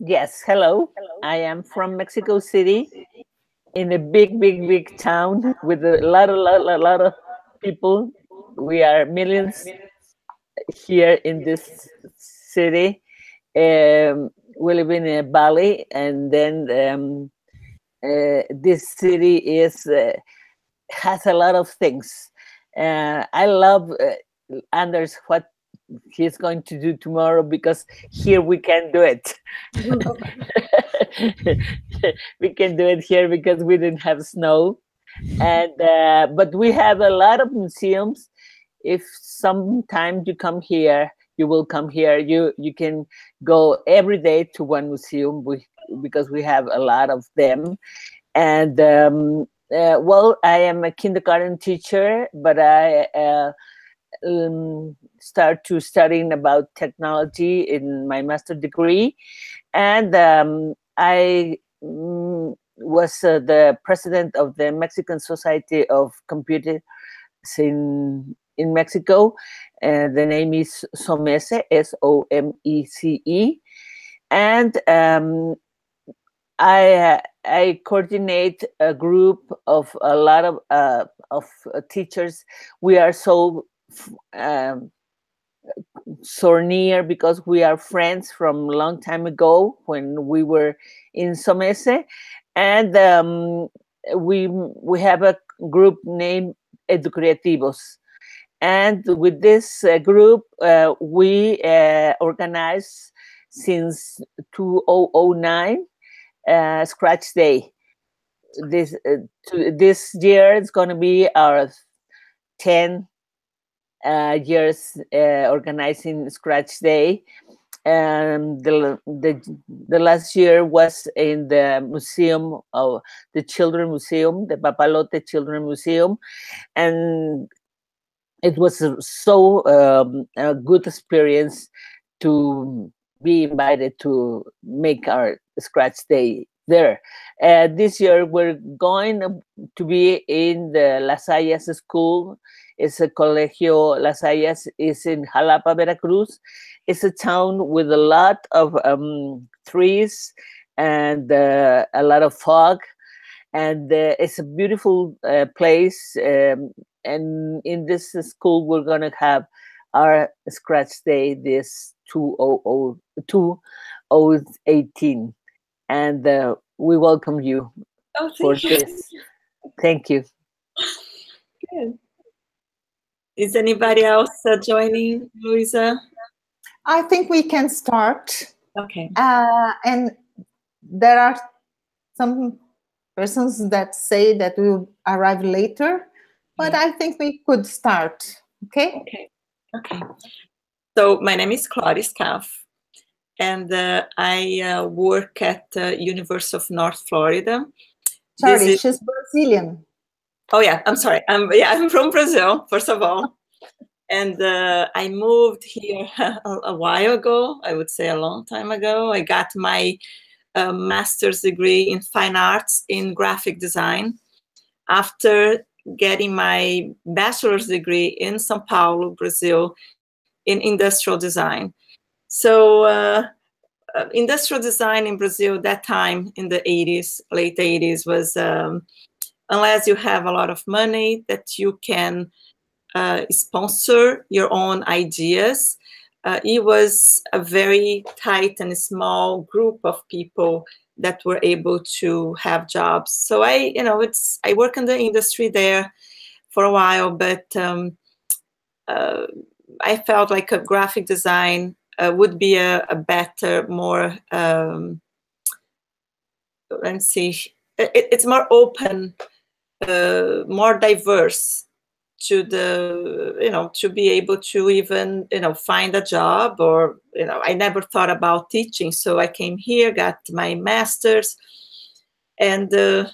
Yes, hello. hello. I am from Mexico City in a big, big, big town with a lot, a lot, a lot of people. We are millions here in this city. Um, we live in a valley, and then um, uh, this city is uh, has a lot of things. Uh, I love uh, Anders what he's going to do tomorrow because here we can do it. we can do it here because we didn't have snow, and uh, but we have a lot of museums. If sometime you come here, you will come here. You you can go every day to one museum we, because we have a lot of them, and um, uh, well, I am a kindergarten teacher, but I. Uh, um, start to studying about technology in my master degree, and um, I mm, was uh, the president of the Mexican Society of Computers in in Mexico. Uh, the name is SOMECE, S O M E C E, and um, I I coordinate a group of a lot of uh, of teachers. We are so um, so near because we are friends from a long time ago when we were in SOMECE, and um, we we have a group named Educreativos. And with this uh, group, uh, we uh, organize since 2009 uh, Scratch Day. This uh, to, this year it's going to be our 10 uh, years uh, organizing Scratch Day. And the, the, the last year was in the museum of the Children Museum, the Papalote Children Museum, and it was so um, a good experience to be invited to make our Scratch Day there. Uh, this year we're going to be in the Las School it's a Colegio Las Hayas is in Jalapa, Veracruz. It's a town with a lot of um, trees and uh, a lot of fog. And uh, it's a beautiful uh, place. Um, and in this school, we're going to have our scratch day this 2018. And uh, we welcome you oh, for you. this. Thank you. Good. Is anybody else uh, joining, Louisa? I think we can start. Okay. Uh, and there are some persons that say that we will arrive later, but. I think we could start. Okay. Okay. Okay. So my name is Claudia Scaff, and uh, I uh, work at the University of North Florida. Sorry, is... she's Brazilian. Oh yeah, I'm sorry. I'm yeah, I'm from Brazil, first of all. And uh, I moved here a, a, while ago, I would say a long time ago. I got my uh, master's degree in fine arts in graphic design. After getting my bachelor's degree in Sao Paulo, Brazil, in industrial design. So uh, uh industrial design in Brazil that time in the 80s, late 80s was um, unless you have a lot of money that you can uh, sponsor your own ideas. Uh, it was a very tight and small group of people that were able to have jobs. So I, you know, it's I work in the industry there for a while, but um, uh, I felt like a graphic design uh, would be a, a better, more um, let's see, it, it's more open uh, more diverse to the you know to be able to even you know find a job or you know i never thought about teaching so i came here got my master's and uh,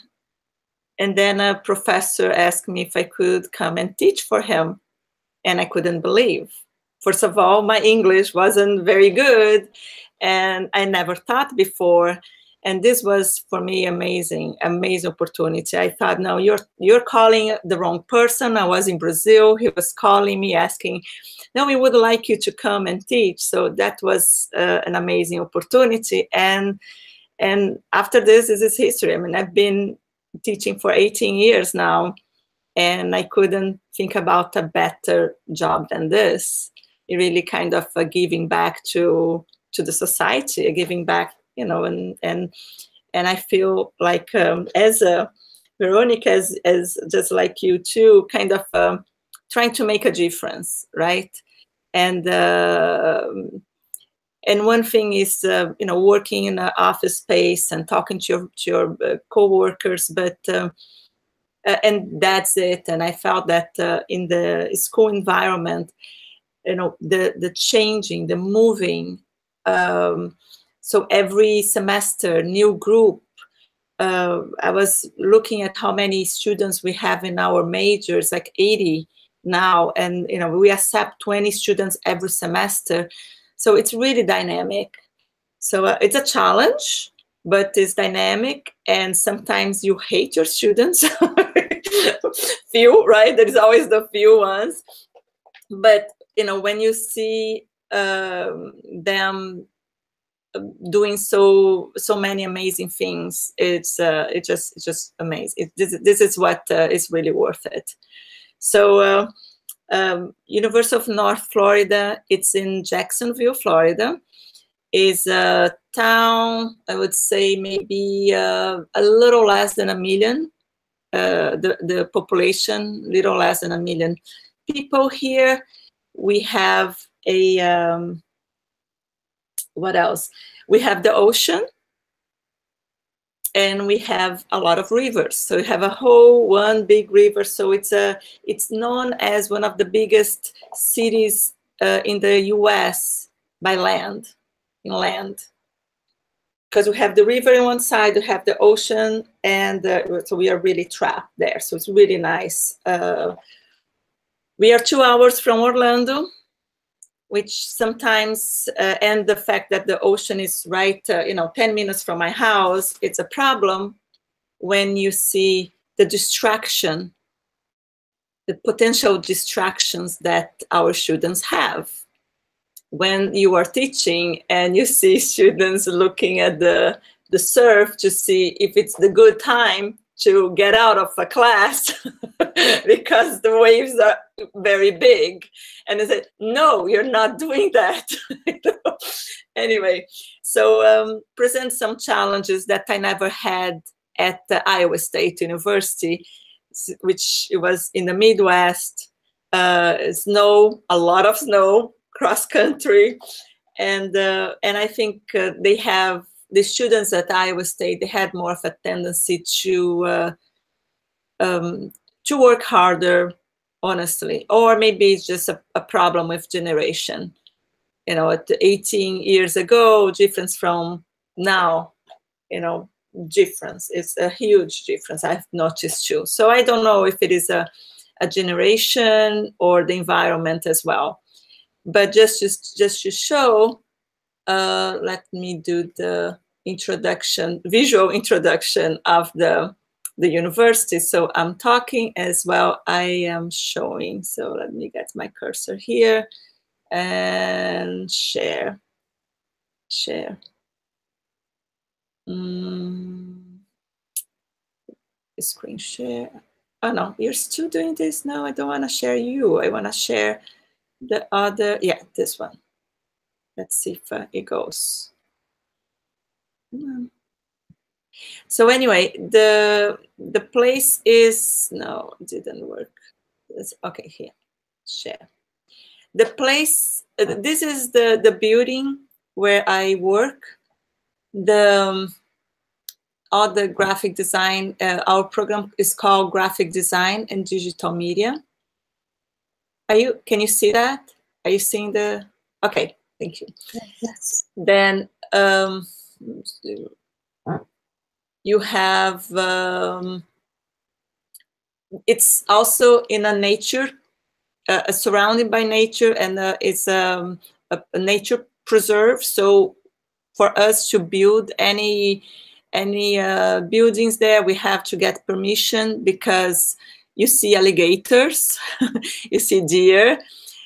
and then a professor asked me if i could come and teach for him and i couldn't believe. First of all my english wasn't very good and i never thought before and this was for me amazing amazing opportunity. I thought no you're you're calling the wrong person. I was in brazil. He was calling me asking no we would like you to come and teach. So that was uh, an amazing opportunity. And and after this this is history. I mean i've been teaching for 18 years now and i couldn't think about a better job than this. It really kind of uh, giving back to to the society giving back you know, and and and I feel like um, as a Veronica, as as just like you too, kind of um, trying to make a difference, right? And uh, and one thing is uh, you know working in an office space and talking to your to your uh, coworkers, but um, and that's it. And I felt that uh, in the school environment, you know, the the changing, the moving. Um, so every semester, new group. Uh, I was looking at how many students we have in our majors, like 80 now, and you know we accept 20 students every semester. So it's really dynamic. So uh, it's a challenge, but it's dynamic, and sometimes you hate your students. few, right? There's always the few ones, but you know when you see um, them doing so so many amazing things. It's uh it just it's just amazing. It, this, this is what uh, is really worth it. So uh, um, university of north florida it's in jacksonville florida is a town i would say maybe uh, a little less than a million uh, the, the population little less than a million people here. We have a um, what else? We have the ocean and we have a lot of rivers. So we have a whole one big river. So it's a it's known as one of the biggest cities uh, in the U.S. by land, in land. Because we have the river on one side, we have the ocean, and uh, so we are really trapped there. So it's really nice. Uh, we are two hours from Orlando, which sometimes uh, and the fact that the ocean is right uh, you know 10 minutes from my house it's a problem when you see the distraction the potential distractions that our students have. When you are teaching and you see students looking at the the surf to see if it's the good time to get out of a class because the waves are very big. And I said, no, you're not doing that. anyway, so um, present some challenges that I never had at Iowa State University, which it was in the Midwest, uh, snow, a lot of snow, cross country. And, uh, and I think uh, they have the students at Iowa State, they had more of a tendency to uh, um, to work harder, honestly, or maybe it's just a, a, problem with generation. You know, at 18 years ago, difference from now, you know, difference. It's a huge difference. I've noticed too. So I don't know if it is a, a generation or the environment as well. But just just just to show, uh, let me do the introduction, visual introduction of the, the university. So I'm talking as well, I am showing. So let me get my cursor here and share, share. Mm. Screen share. Oh no, you're still doing this? No, I don't want to share you. I want to share the other, yeah, this one. Let's see if uh, it goes. So anyway, the the place is no, it didn't work. It's, okay, here, share. The place. Uh, this is the the building where I work. The um, the graphic design. Uh, our program is called Graphic Design and Digital Media. Are you? Can you see that? Are you seeing the? Okay, thank you. Yes. Then. Um, you have um, it's also in a nature uh, surrounded by nature and uh, it's um, a, a, nature preserve so for us to build any any uh, buildings there, we have to get permission because you see alligators, you see deer,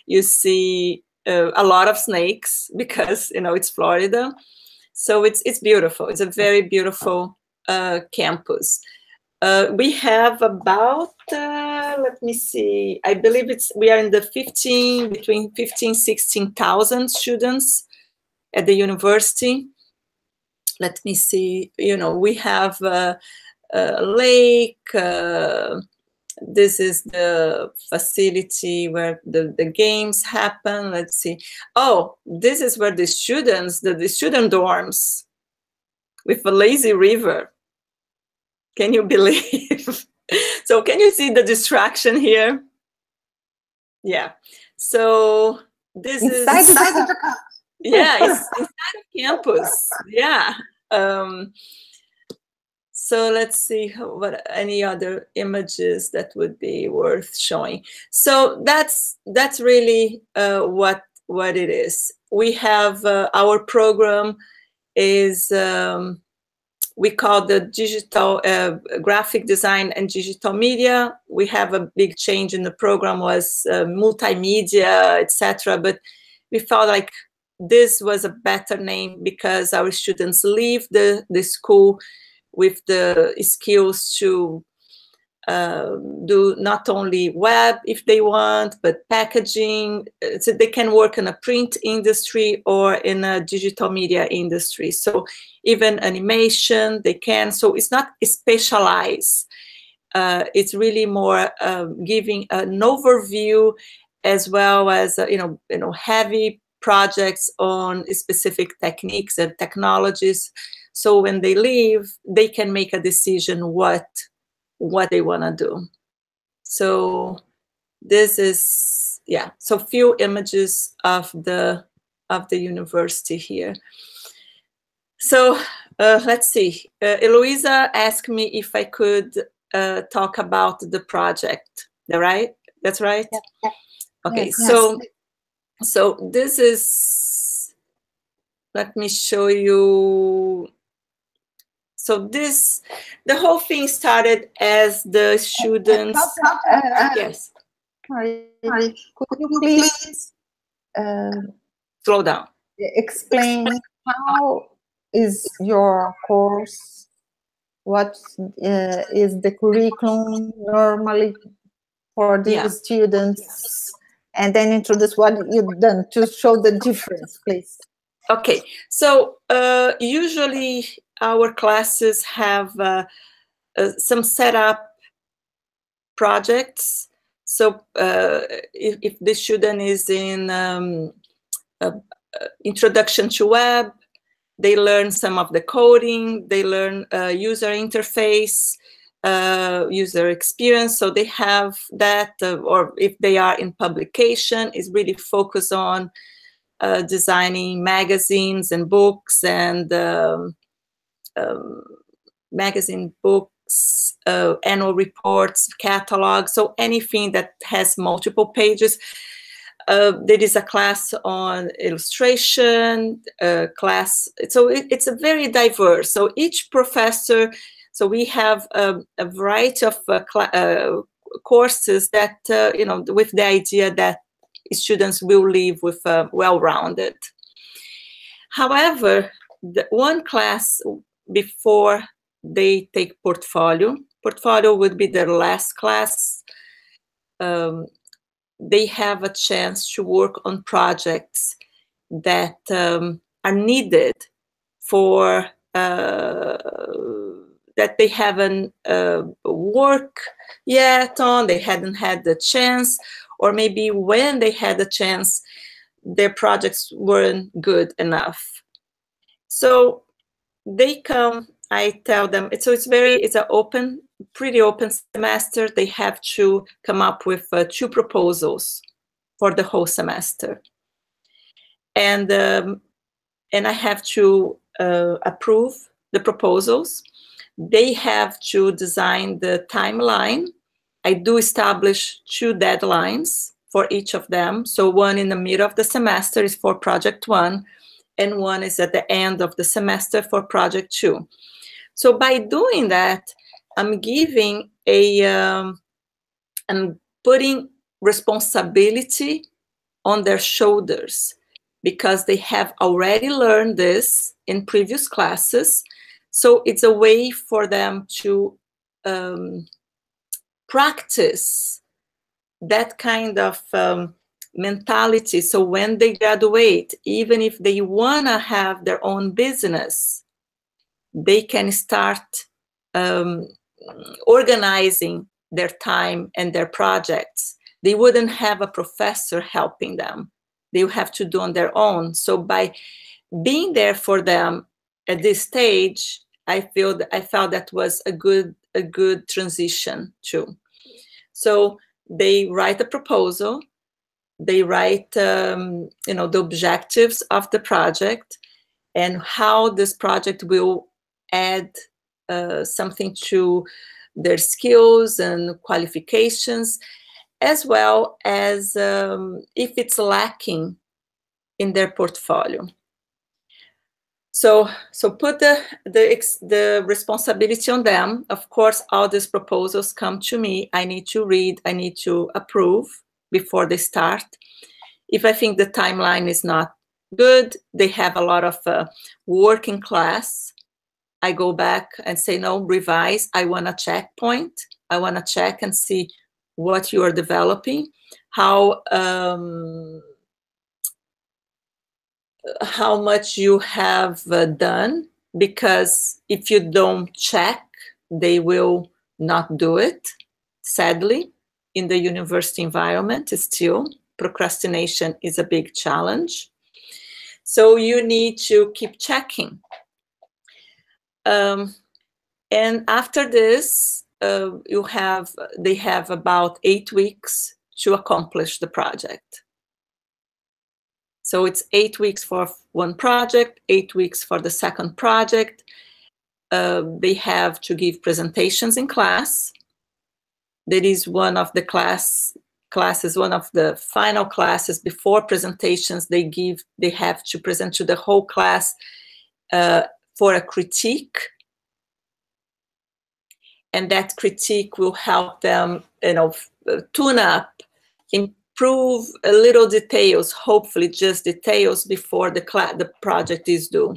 you see uh, a lot of snakes because you know it's Florida. So it's it's beautiful. It's a very beautiful uh, campus. Uh, we have about uh, let me see. I believe it's we are in the 15 between 15 16,000 students at the university. Let me see. You know, we have a, a lake. This is the facility where the, the games happen. Let's see. Oh, this is where the students, the, the student dorms with a lazy river. Can you believe? so can you see the distraction here? Yeah. So this Inside is inside the yeah, it's inside of campus. Yeah. Um, so let's see what any other images that would be worth showing. So that's that's really uh, what what it is. We have uh, our program is um, we call the digital uh, graphic design and digital media. We have a big change in the program was uh, multimedia, etc. But we felt like this was a better name because our students leave the, the school with the skills to uh, do not only web if they want, but packaging. Uh, so they can work in a print industry or in a digital media industry. So even animation, they can. So it's not specialized. Uh, it's really more uh, giving an overview as well as uh, you know you know heavy projects on specific techniques and technologies. So when they leave, they can make a decision what what they want to do. So this is yeah. So few images of the of the university here. So uh, let's see. Uh, Eloisa asked me if I could uh, talk about the project. Right? That's right. Yeah. Okay. Yes. So so this is, let me show you. So this, the whole thing started as the students, Uh, yes, Sorry, could you please uh, slow down. explain how is your course? What uh, is the curriculum normally for these Yeah. students? And then introduce what you've done to show the difference, please. Okay, so uh, usually our classes have uh, uh, some setup projects. So uh, if, if the student is in um, introduction to web, they learn some of the coding, they learn uh, user interface, uh, user experience. So they have that, uh, or if they are in publication, is really focused on uh, designing magazines and books and um, um, magazine books, uh, annual reports, catalogs, so anything that has multiple pages. Uh, there is a class on illustration, uh, class. So it, it's a very diverse. So each professor, so we have um, a variety of uh, uh, courses that, uh, you know, with the idea that students will leave with uh, well-rounded. However, the one class before they take portfolio, portfolio would be their last class. Um, they have a chance to work on projects that um, are needed for uh, that they haven't uh, worked yet on, they hadn't had the chance, or maybe when they had the chance, their projects weren't good enough. So they come, I tell them, so it's very, it's an open, pretty open semester. They have to come up with uh, two proposals for the whole semester. And, um, and I have to uh, approve the proposals. They have to design the timeline. I do establish two deadlines for each of them. So one in the middle of the semester is for project one, and one is at the end of the semester for project two. So by doing that, I'm giving a, um, I'm putting responsibility on their shoulders because they have already learned this in previous classes. So it's a way for them to um, practice that kind of um, mentality. So when they graduate, even if they want to have their own business, they can start um, organizing their time and their projects. They wouldn't have a professor helping them. They have to do on their own. So by being there for them at this stage, I feel that I felt that was a good a good transition too. So they write a proposal, they write um, you know the objectives of the project and how this project will add uh, something to their skills and qualifications as well as um, if it's lacking in their portfolio so, so put the, the, the responsibility on them. Of course, all these proposals come to me. I need to read, I need to approve before they start. If I think the timeline is not good, they have a lot of uh, work in class. I go back and say, no, revise. I want a checkpoint. I want to check and see what you are developing, how um, how much you have uh, done because if you don't check they will not do it sadly in the university environment still procrastination is a big challenge so you need to keep checking um, and after this uh, you have they have about eight weeks to accomplish the project so it's eight weeks for one project, eight weeks for the second project. Uh, they have to give presentations in class. That is one of the class classes, one of the final classes before presentations. They give, they have to present to the whole class uh, for a critique, and that critique will help them, you know, tune up, improve a little details, hopefully just details before the, the project is due.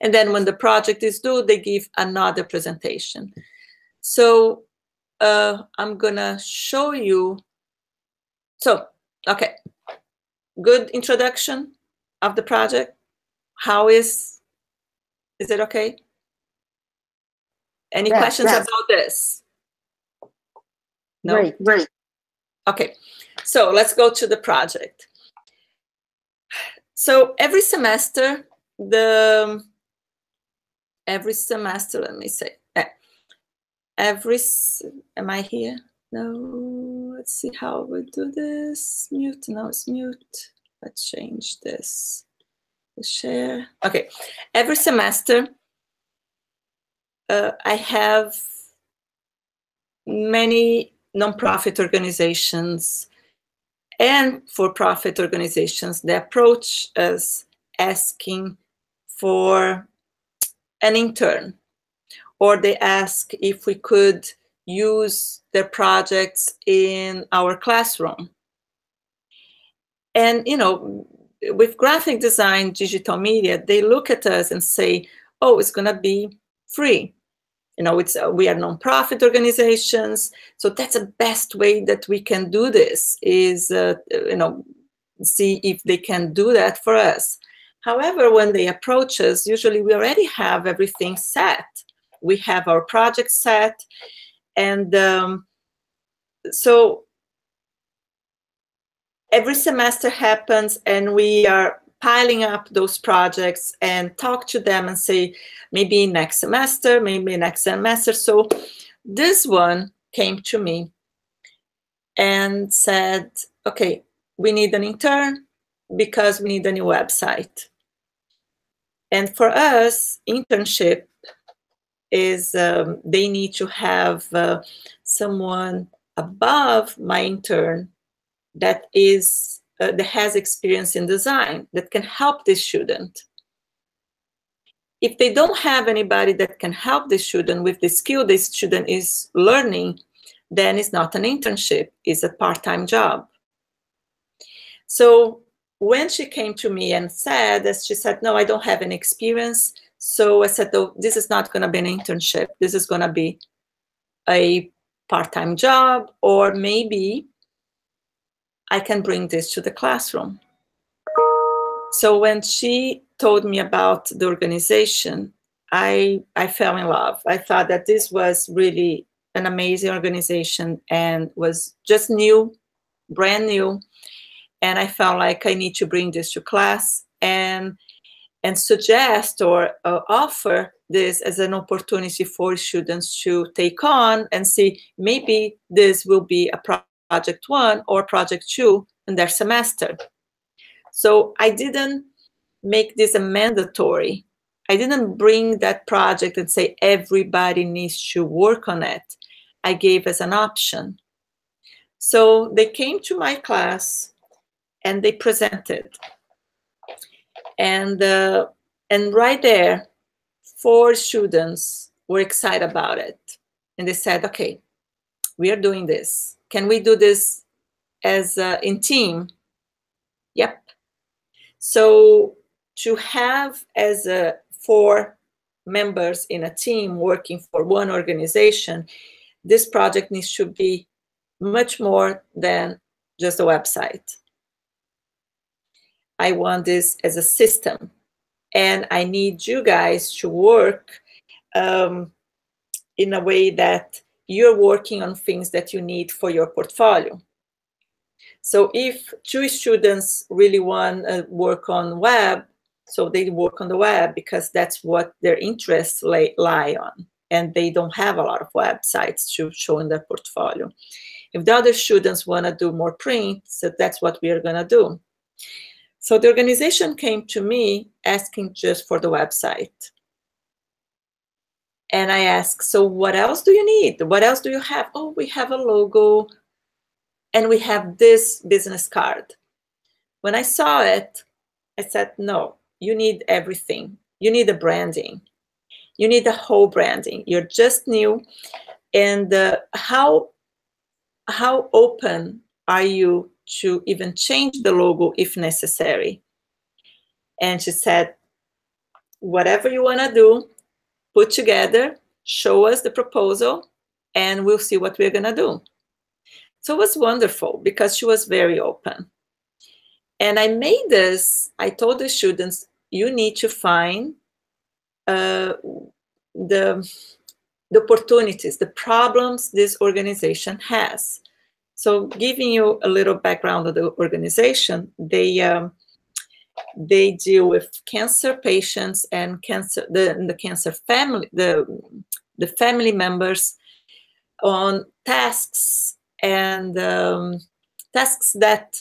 And then when the project is due, they give another presentation. So uh, I'm gonna show you. So, okay, good introduction of the project. How is, is it okay? Any questions about this? No? Great, great. Okay, so let's go to the project. So every semester, the every semester, let me say, every, am I here? No, let's see how we do this. Mute, now it's mute. Let's change this. Share. Okay, every semester, uh, I have many nonprofit organizations and for-profit organizations they approach us asking for an intern or they ask if we could use their projects in our classroom. And you know with graphic design digital media they look at us and say oh it's going to be free. You know it's uh, we are nonprofit organizations so that's the best way that we can do this is uh, you know see if they can do that for us. However when they approach us usually we already have everything set we have our project set and um, so every semester happens and we are piling up those projects and talk to them and say, maybe next semester, maybe next semester. So this one came to me and said, okay, we need an intern because we need a new website. And for us, internship is um, they need to have uh, someone above my intern that is uh, that has experience in design that can help this student. if they don't have anybody that can help the student with the skill the student is learning, then it's not an internship, it's a part-time job. So when she came to me and said as she said, no, I don't have any experience. So I said, oh, this is not going to be an internship. This is going to be a part-time job, or maybe I can bring this to the classroom. So when she told me about the organization, I I fell in love. I thought that this was really an amazing organization and was just new, brand new. And I felt like I need to bring this to class and and suggest or uh, offer this as an opportunity for students to take on and see maybe this will be a project one or project two in their semester. So I didn't make this a mandatory. I didn't bring that project and say everybody needs to work on it. I gave as an option. So they came to my class and they presented. And, uh, and right there, four students were excited about it. And they said, okay, we are doing this. Can we do this as uh, in team? Yep. So to have as a four members in a team working for one organization, this project needs to be much more than just a website. I want this as a system. And I need you guys to work um, in a way that you're working on things that you need for your portfolio. So if two students really want to work on web, so they work on the web because that's what their interests lay, lie on. And they don't have a lot of websites to show in their portfolio. If the other students want to do more print, so that's what we are going to do. So the organization came to me asking just for the website. And I asked, so what else do you need? What else do you have? Oh, we have a logo and we have this business card. When I saw it, I said, no, you need everything. You need the branding. You need the whole branding. You're just new. And uh, how, how open are you to even change the logo if necessary? And she said, whatever you want to do, put together, show us the proposal, and we'll see what we're going to do. So it was wonderful because she was very open. And I made this, I told the students, you need to find uh, the, the opportunities, the problems this organization has. So giving you a little background of the organization, they um, they deal with cancer patients and cancer the, the cancer family the the family members on tasks and um, tasks that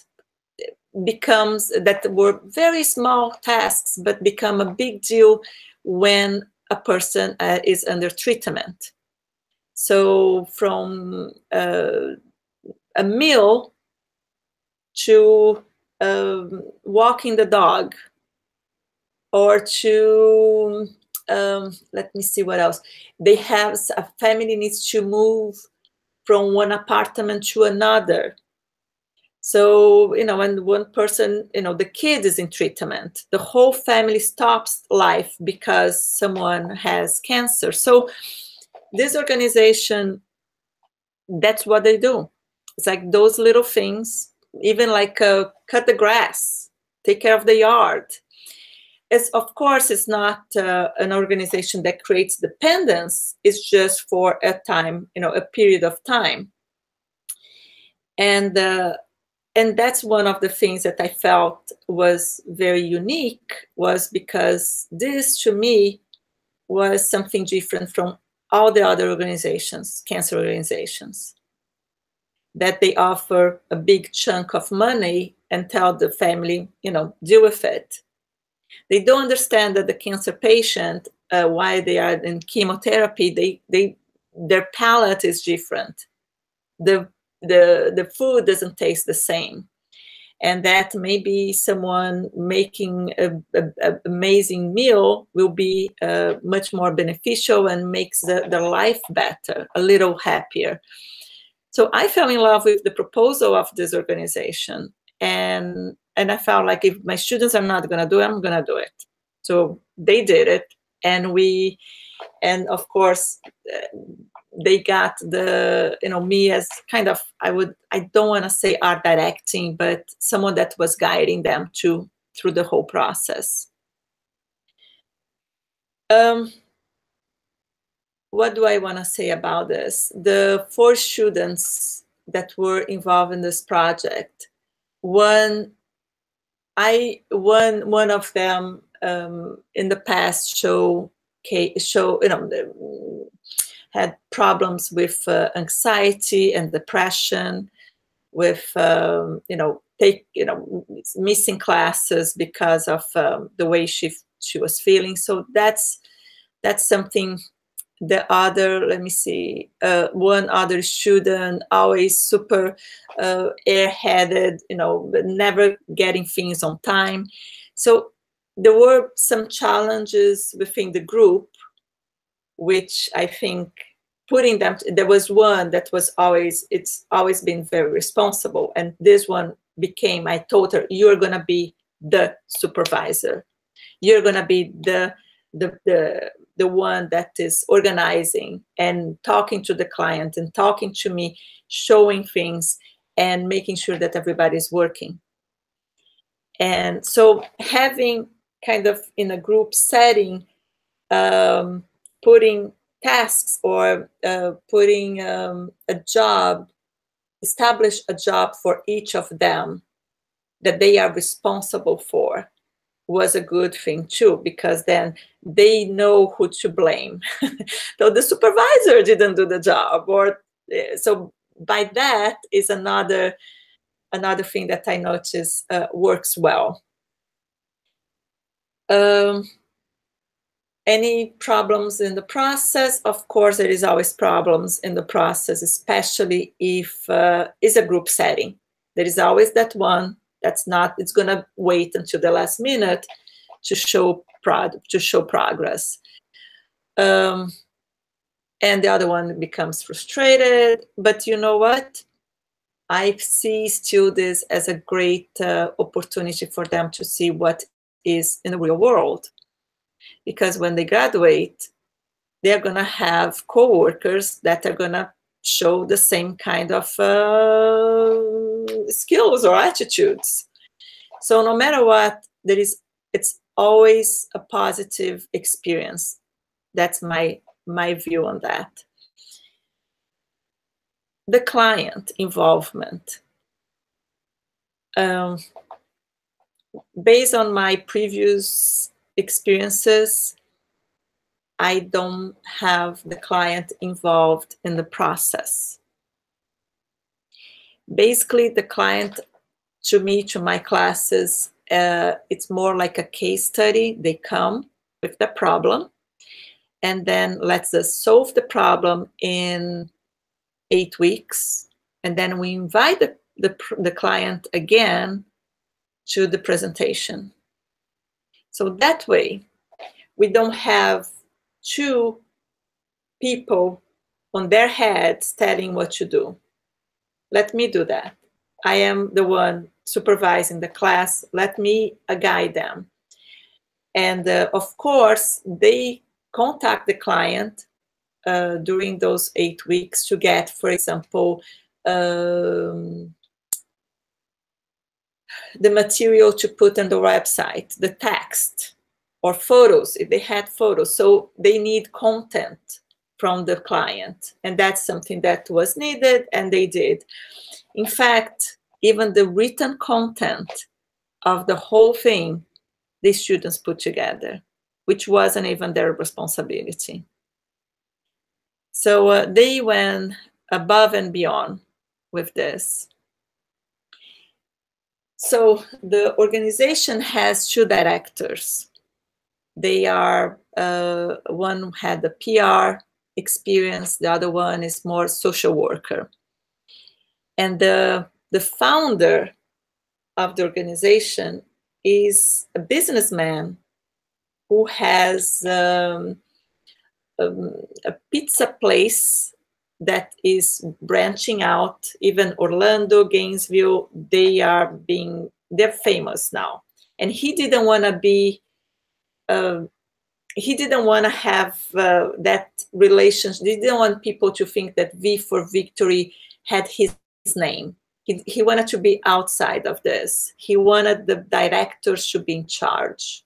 becomes that were very small tasks but become a big deal when a person uh, is under treatment. So from uh, a meal to um, walking the dog or to um, let me see what else they have a family needs to move from one apartment to another so, you know, when one person, you know, the kid is in treatment, the whole family stops life because someone has cancer. So, this organization, that's what they do. It's like those little things, even like uh, cut the grass, take care of the yard. It's, of course, it's not uh, an organization that creates dependence. It's just for a time, you know, a period of time. And uh, and that's one of the things that I felt was very unique was because this to me was something different from all the other organizations, cancer organizations, that they offer a big chunk of money and tell the family, you know, deal with it. They don't understand that the cancer patient, uh, why they are in chemotherapy, they, they, their palate is different. The the the food doesn't taste the same and that maybe someone making an amazing meal will be uh, much more beneficial and makes the, the life better, a little happier. So I fell in love with the proposal of this organization, and and I felt like if my students are not going to do it, I'm going to do it. So they did it, and we, and of course. Uh, they got the you know me as kind of i would i don't want to say art directing but someone that was guiding them to through the whole process um, what do i want to say about this the four students that were involved in this project one i one one of them um, in the past show show you know had problems with uh, anxiety and depression, with um, you know take you know missing classes because of um, the way she she was feeling. So that's that's something. The other, let me see, uh, one other student always super uh, airheaded, you know, never getting things on time. So there were some challenges within the group which I think putting them, there was one that was always, it's always been very responsible. And this one became, I told her, you're going to be the supervisor. You're going to be the, the, the, the one that is organizing and talking to the client and talking to me, showing things and making sure that everybody's working. And so having kind of in a group setting, um, putting tasks or uh, putting um, a job, establish a job for each of them that they are responsible for was a good thing too, because then they know who to blame. so the supervisor didn't do the job, or uh, so by that is another another thing that I notice uh, works well. Um, any problems in the process of course there is always problems in the process especially if uh, it's a group setting there is always that one that's not it's going to wait until the last minute to show prod to show progress. Um, and the other one becomes frustrated but you know what? I see still this as a great uh, opportunity for them to see what is in the real world. Because when they graduate, they're going to have co-workers that are going to show the same kind of uh, skills or attitudes. So no matter what, there is it's always a positive experience. That's my my view on that. The client involvement. Um, based on my previous experiences, I don't have the client involved in the process. Basically, the client to me, to my classes, uh, it's more like a case study. They come with the problem and then let's us solve the problem in eight weeks. And then we invite the, the, the client again to the presentation. So that way, we don't have two people on their heads telling what to do. Let me do that. I am the one supervising the class. Let me uh, guide them. And uh, of course, they contact the client uh, during those eight weeks to get, for example, um, the material to put on the website, the text or photos, if they had photos. So they need content from the client. And that's something that was needed and they did. In fact, even the written content of the whole thing, the students put together, which wasn't even their responsibility. So uh, they went above and beyond with this. So the organization has two directors. They are, uh, one had a PR experience, the other one is more social worker. And the, the founder of the organization is a businessman who has um, um, a pizza place that is branching out. Even Orlando, Gainesville, they are being they're famous now. And he didn't want to be. Uh, he didn't want to have uh, that relationship. He didn't want people to think that V for Victory had his name. He, he wanted to be outside of this. He wanted the directors to be in charge.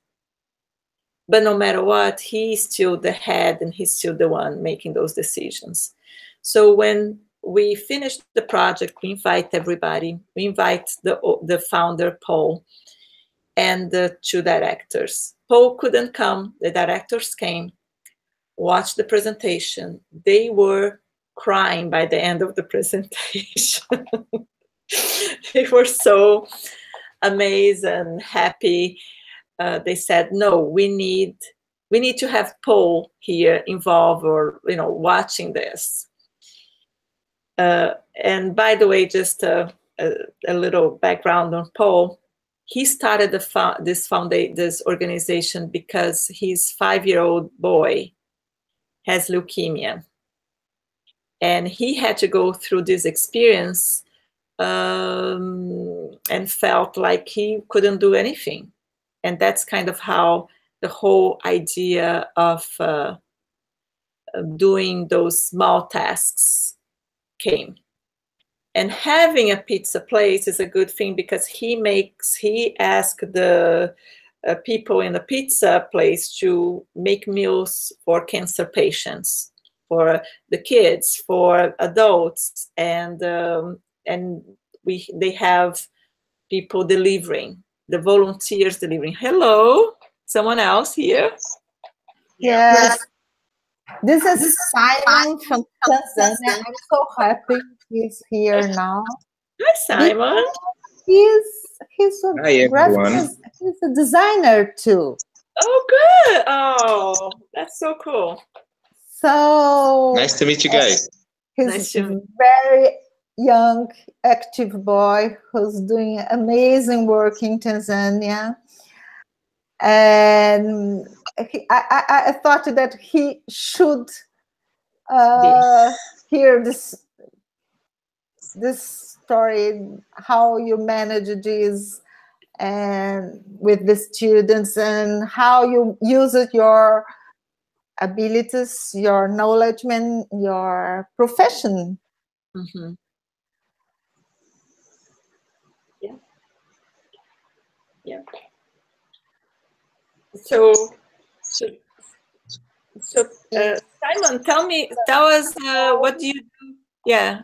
But no matter what, he's still the head and he's still the one making those decisions. So when we finish the project, we invite everybody. We invite the, the founder, Paul, and the two directors. Paul couldn't come. The directors came, watched the presentation. They were crying by the end of the presentation. they were so amazed and happy uh, they said, no, we need we need to have Paul here involved or you know watching this. Uh, and by the way, just a, a, a, little background on Paul. He started the this foundation, this organization because his five-year-old boy has leukemia, and he had to go through this experience um, and felt like he couldn't do anything. And that's kind of how the whole idea of uh, doing those small tasks came and having a pizza place is a good thing because he makes he asked the uh, people in the pizza place to make meals for cancer patients for the kids for adults and um, and we they have people delivering the volunteers delivering. Hello, someone else here? Yes. This is Simon from Tanzania. I'm so happy he's here now. Hi, Simon. He's he's a Hi, everyone. he's a designer too. Oh, good. Oh, that's so cool. So nice to meet you guys. He's nice to... very young, active boy who's doing amazing work in Tanzania. And he, I, I, I, thought that he should uh, hear this this story, how you manage this and with the students and how you use your abilities, your knowledge, and your profession. Mm-hmm. yeah so so so uh, simon tell me tell us uh, what do you do yeah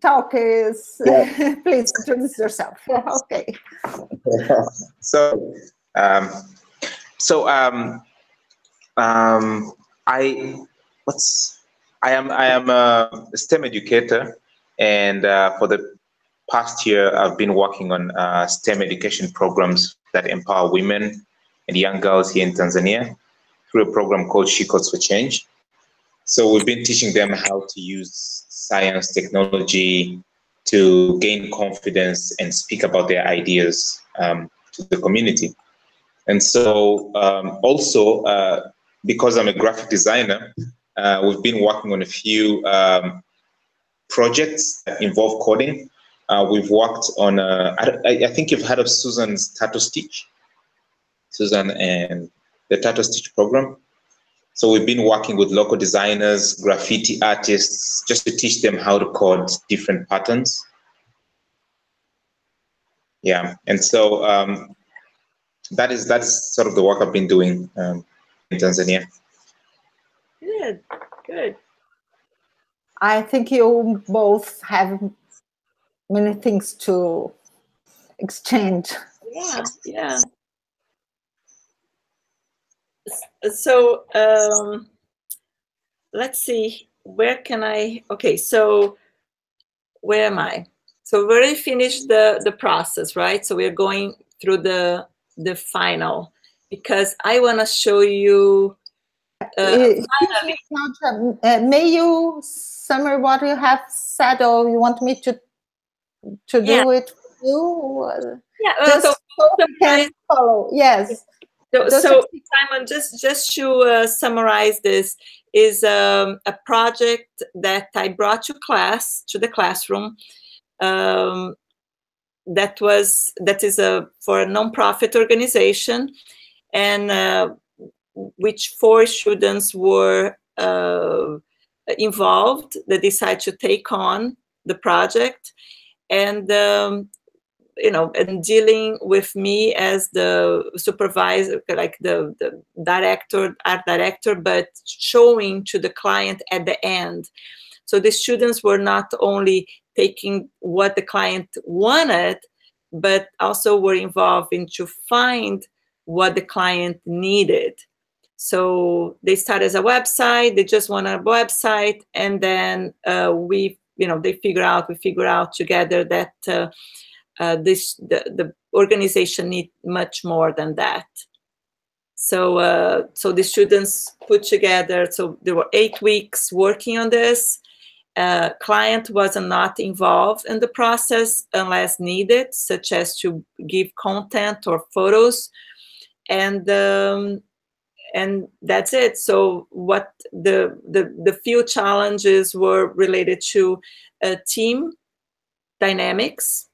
talk is yeah. please introduce yourself okay so um so um um i what's i am i am a stem educator and uh, for the past year, I've been working on uh, STEM education programs that empower women and young girls here in Tanzania through a program called She Codes for Change. So we've been teaching them how to use science, technology to gain confidence and speak about their ideas um, to the community. And so um, also, uh, because I'm a graphic designer, uh, we've been working on a few um, projects that involve coding. Uh, we've worked on, uh, I, I, think you've heard of Susan's Tattoo Stitch, Susan and the Tattoo Stitch program. So we've been working with local designers, graffiti artists, just to teach them how to code different patterns. Yeah, and so um, that is that's sort of the work I've been doing um, in Tanzania. Good, good. I think you both have many things to exchange. Yeah, yeah. So um, let's see, where can I? Okay, so where am I? So we already finished the the process, right? So we're going through the the final because I want to show you. Uh, uh, may you summary what you have said, or you want me to to do yeah. it for you? Yeah, uh, so, so follow. Yes. So, so. Simon, just just to uh, summarize this, is um, a project that I brought to class to the classroom. Um, that was that is a for a nonprofit organization, and uh, which four students were uh, involved. They decided to take on the project, and um, you know, and dealing with me as the supervisor, like the, the director, art director, but showing to the client at the end. So the students were not only taking what the client wanted, but also were involved in to find what the client needed. So they start as a website, they just want a website, and then uh, we, you know, they figure out, we figure out together that uh, uh, this the, the organization need much more than that. So uh, so the students put together. So there were eight weeks working on this. Uh, client was not involved in the process unless needed, such as to give content or photos, and um, and that's it. So what the the the few challenges were related to uh, team dynamics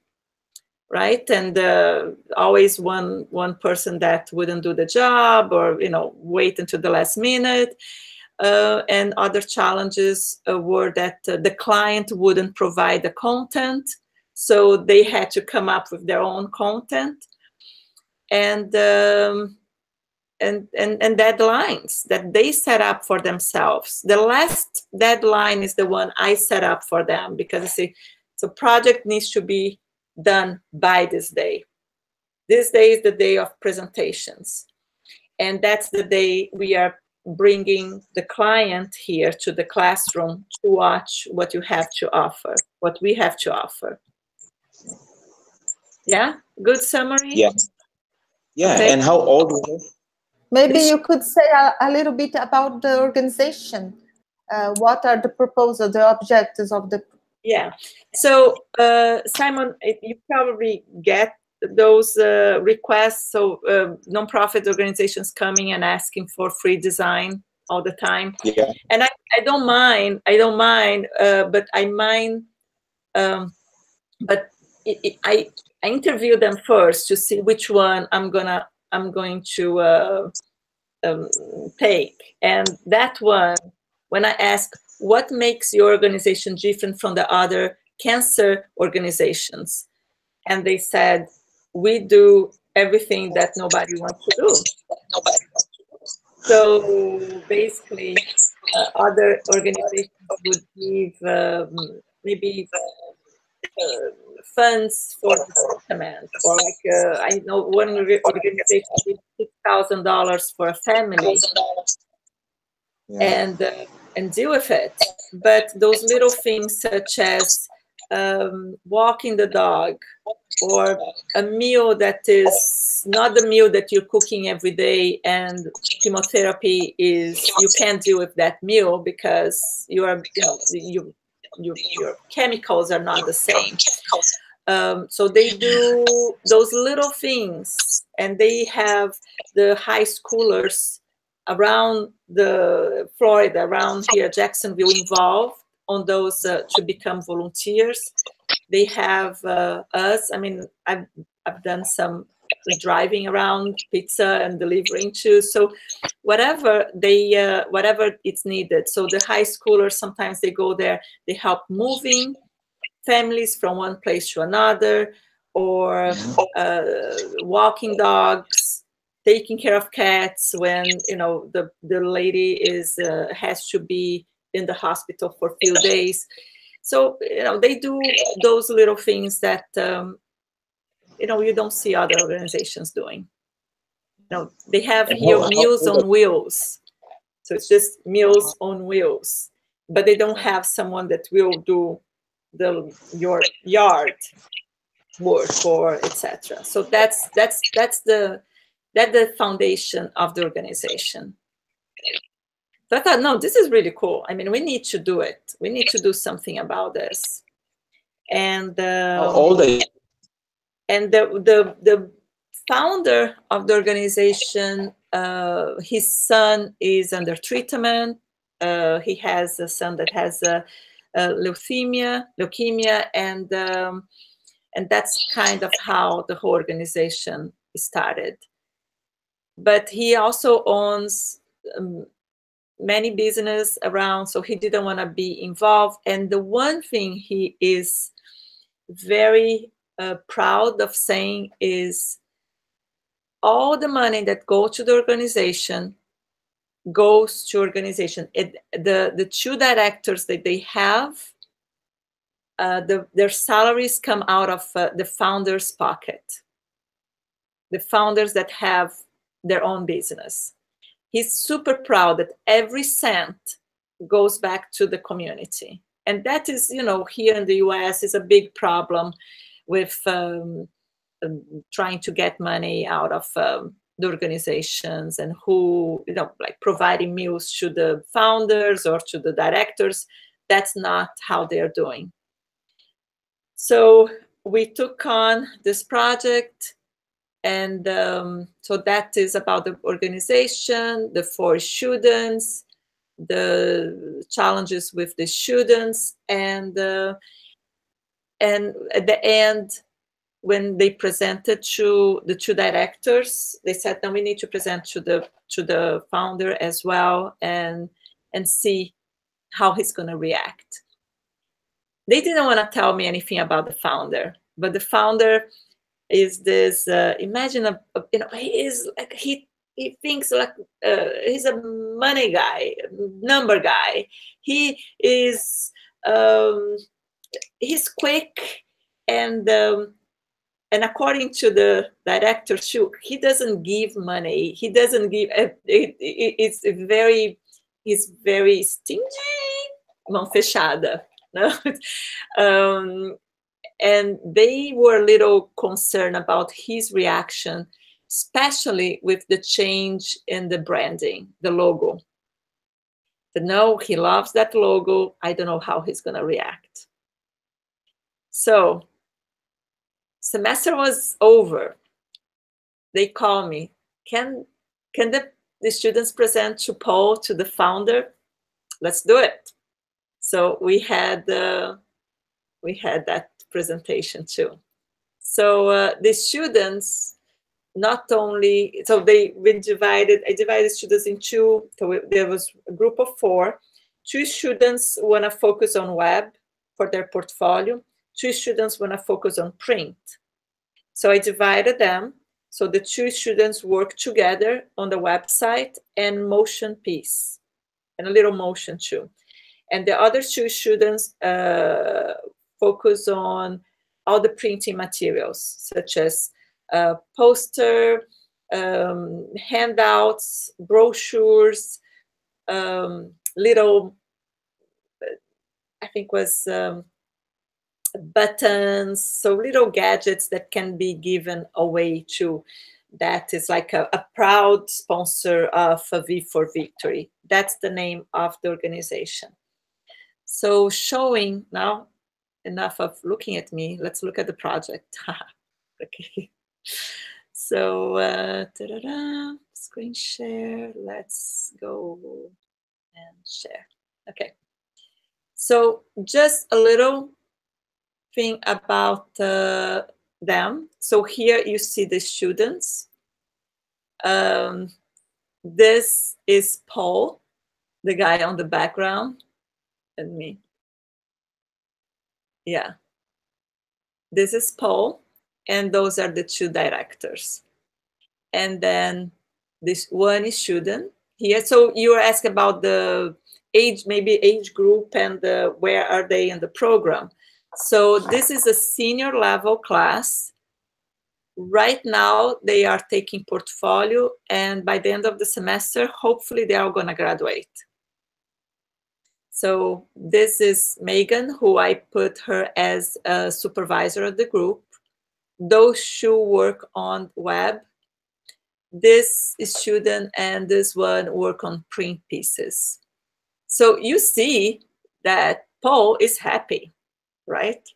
right? And uh, always one one person that wouldn't do the job or you know wait until the last minute. Uh, and other challenges uh, were that uh, the client wouldn't provide the content so they had to come up with their own content. And um, and, and and deadlines that they set up for themselves. The last deadline is the one i set up for them because see so project needs to be done by this day. This day is the day of presentations. And that's the day we are bringing the client here to the classroom to watch what you have to offer, what we have to offer. Yeah, good summary. Yeah. Yeah. Okay. And how old were they? Maybe you could say a, a little bit about the organization. Uh, what are the proposals, the objectives of the Yeah. So, uh, Simon, you probably get those uh, requests. So, uh, nonprofit organizations coming and asking for free design all the time. Yeah. And I, I don't mind. I don't mind. Uh, but I mind. Um, but it, it, I I interview them first to see which one I'm gonna I'm going to uh, um, take. And that one, when I ask what makes your organization different from the other cancer organizations, and they said we do everything that nobody wants to do. So basically, uh, other organizations would give um, maybe uh, funds for development, or like uh, I know one organization did six thousand dollars for a family, Yeah. and uh, and deal with it. But those little things such as um, walking the dog or a meal that is not the meal that you're cooking every day and chemotherapy is you can't deal with that meal because you are you know you, you your chemicals are not the same um, so they do those little things and they have the high schoolers around the Florida, around here, Jacksonville, involved on those uh, to become volunteers. They have uh, us. I mean, I've I've done some driving around pizza and delivering too. So whatever they uh, whatever it's needed. So the high schoolers sometimes they go there. They help moving families from one place to another, or uh, walking dogs taking care of cats when you know the the lady is uh, has to be in the hospital for a few days. So you know they do those little things that um, you know you don't see other organizations doing. You know they have And here how- how meals on wheels. So it's just meals on wheels. But they don't have someone that will do the your yard work or etc so that's that's that's the that's the foundation of the organization so i thought no this is really cool i mean we need to do it we need to do something about this and uh, are you? and the the the founder of the organization, uh, his son is under treatment. Uh, he has a son that has a, a leukemia, leukemia, and um, and that's kind of how the whole organization started. But he also owns um, many business around, so he didn't want to be involved. And the one thing he is very uh, proud of saying is all the money that goes to the organization goes to organization. It, the the two directors that they have, uh, the, their salaries come out of uh, the founders' pocket. The founders that have their own business. He's super proud that every cent goes back to the community, and that is, you know, here in the U.S. is a big problem with. Um, um, trying to get money out of um, the organizations and who you know like providing meals to the founders or to the directors that's not how they're doing so we took on this project and um, so that is about the organization the four students the challenges with the students and uh, and at the end when they presented to the two directors, they said, "Now we need to present to the to the founder as well and and see how he's going to react." They didn't want to tell me anything about the founder, but the founder is this. Uh, imagine a, a, you know he is like he he thinks like uh, he's a money guy, number guy. He is um, he's quick and um, and according to the director too he doesn't give money he doesn't give it, it, it's very he's very stingy mão fechada no? um, and they were a little concerned about his reaction especially with the change in the branding the logo But know he loves that logo i don't know how he's going to react so semester was over, they call me. Can can the, the students present to Paul, to the founder? Let's do it. So we had uh, we had that presentation too. So uh, the students not only so they we divided I divided students in two. So there was a group of four. Two students want to focus on web for their portfolio two students want to focus on print. So I divided them. So the two students work together on the website and motion piece and a little motion too. And the other two students uh, focus on all the printing materials, such as uh, poster, um, handouts, brochures, um, little, I think was um, buttons, so little gadgets that can be given away to. That is like a, a proud sponsor of a V for Victory. That's the name of the organization. So showing now, enough of looking at me, let's look at the project. okay. So uh, screen share, let's go and share. Okay. So just a little thing about uh, them. So here you see the students. Um, this is Paul, the guy on the background, and me. Yeah. This is Paul, and those are the two directors. And then this one is student here. So you were asked about the age, maybe age group and the, where are they in the program. So this is a senior level class. Right now, they are taking portfolio, and by the end of the semester, hopefully they are going to graduate. So this is Megan, who I put her as a supervisor of the group. Those two work on web. This student and this one work on print pieces. So you see that Paul is happy right?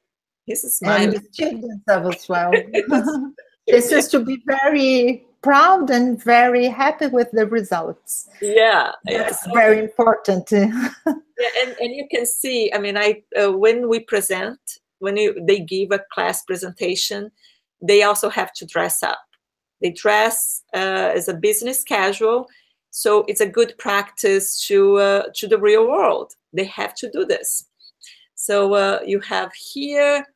He's smiling. and the students as well. they seems to be very proud and very happy with the results. Yeah, yeah. That's very important. yeah and, and you can see i mean i uh, when we present when you, they give a class presentation they also have to dress up they dress uh, as a business casual so it's a good practice to uh, to the real world they have to do this so uh, you have here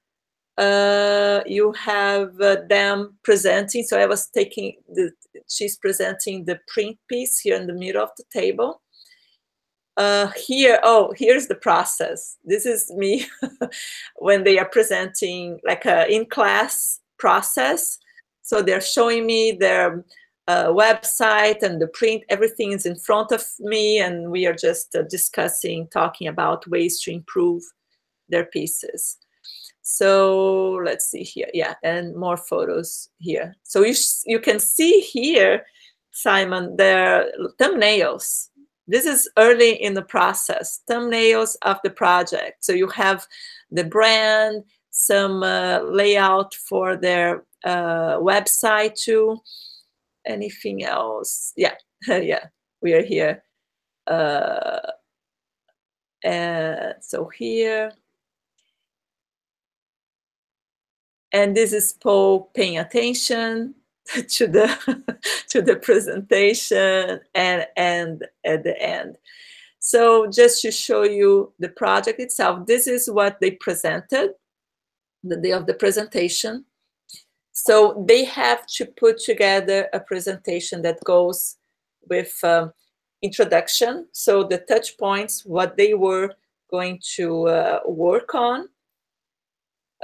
uh, you have uh, them presenting so i was taking the she's presenting the print piece here in the middle of the table uh, here, oh, here's the process. This is me when they are presenting like a in-class process. So they're showing me their uh, website and the print, everything is in front of me and we are just uh, discussing, talking about ways to improve their pieces. So let's see here, yeah, and more photos here. So you, you can see here, Simon, their thumbnails this is early in the process, thumbnails of the project. So you have the brand, some uh, layout for their uh, website too. Anything else? Yeah, yeah, we are here. Uh, and so here. And this is Paul paying attention to the to the presentation and and at the end. So just to show you the project itself this is what they presented the day of the presentation. So they have to put together a presentation that goes with um, introduction. So the touch points what they were going to uh, work on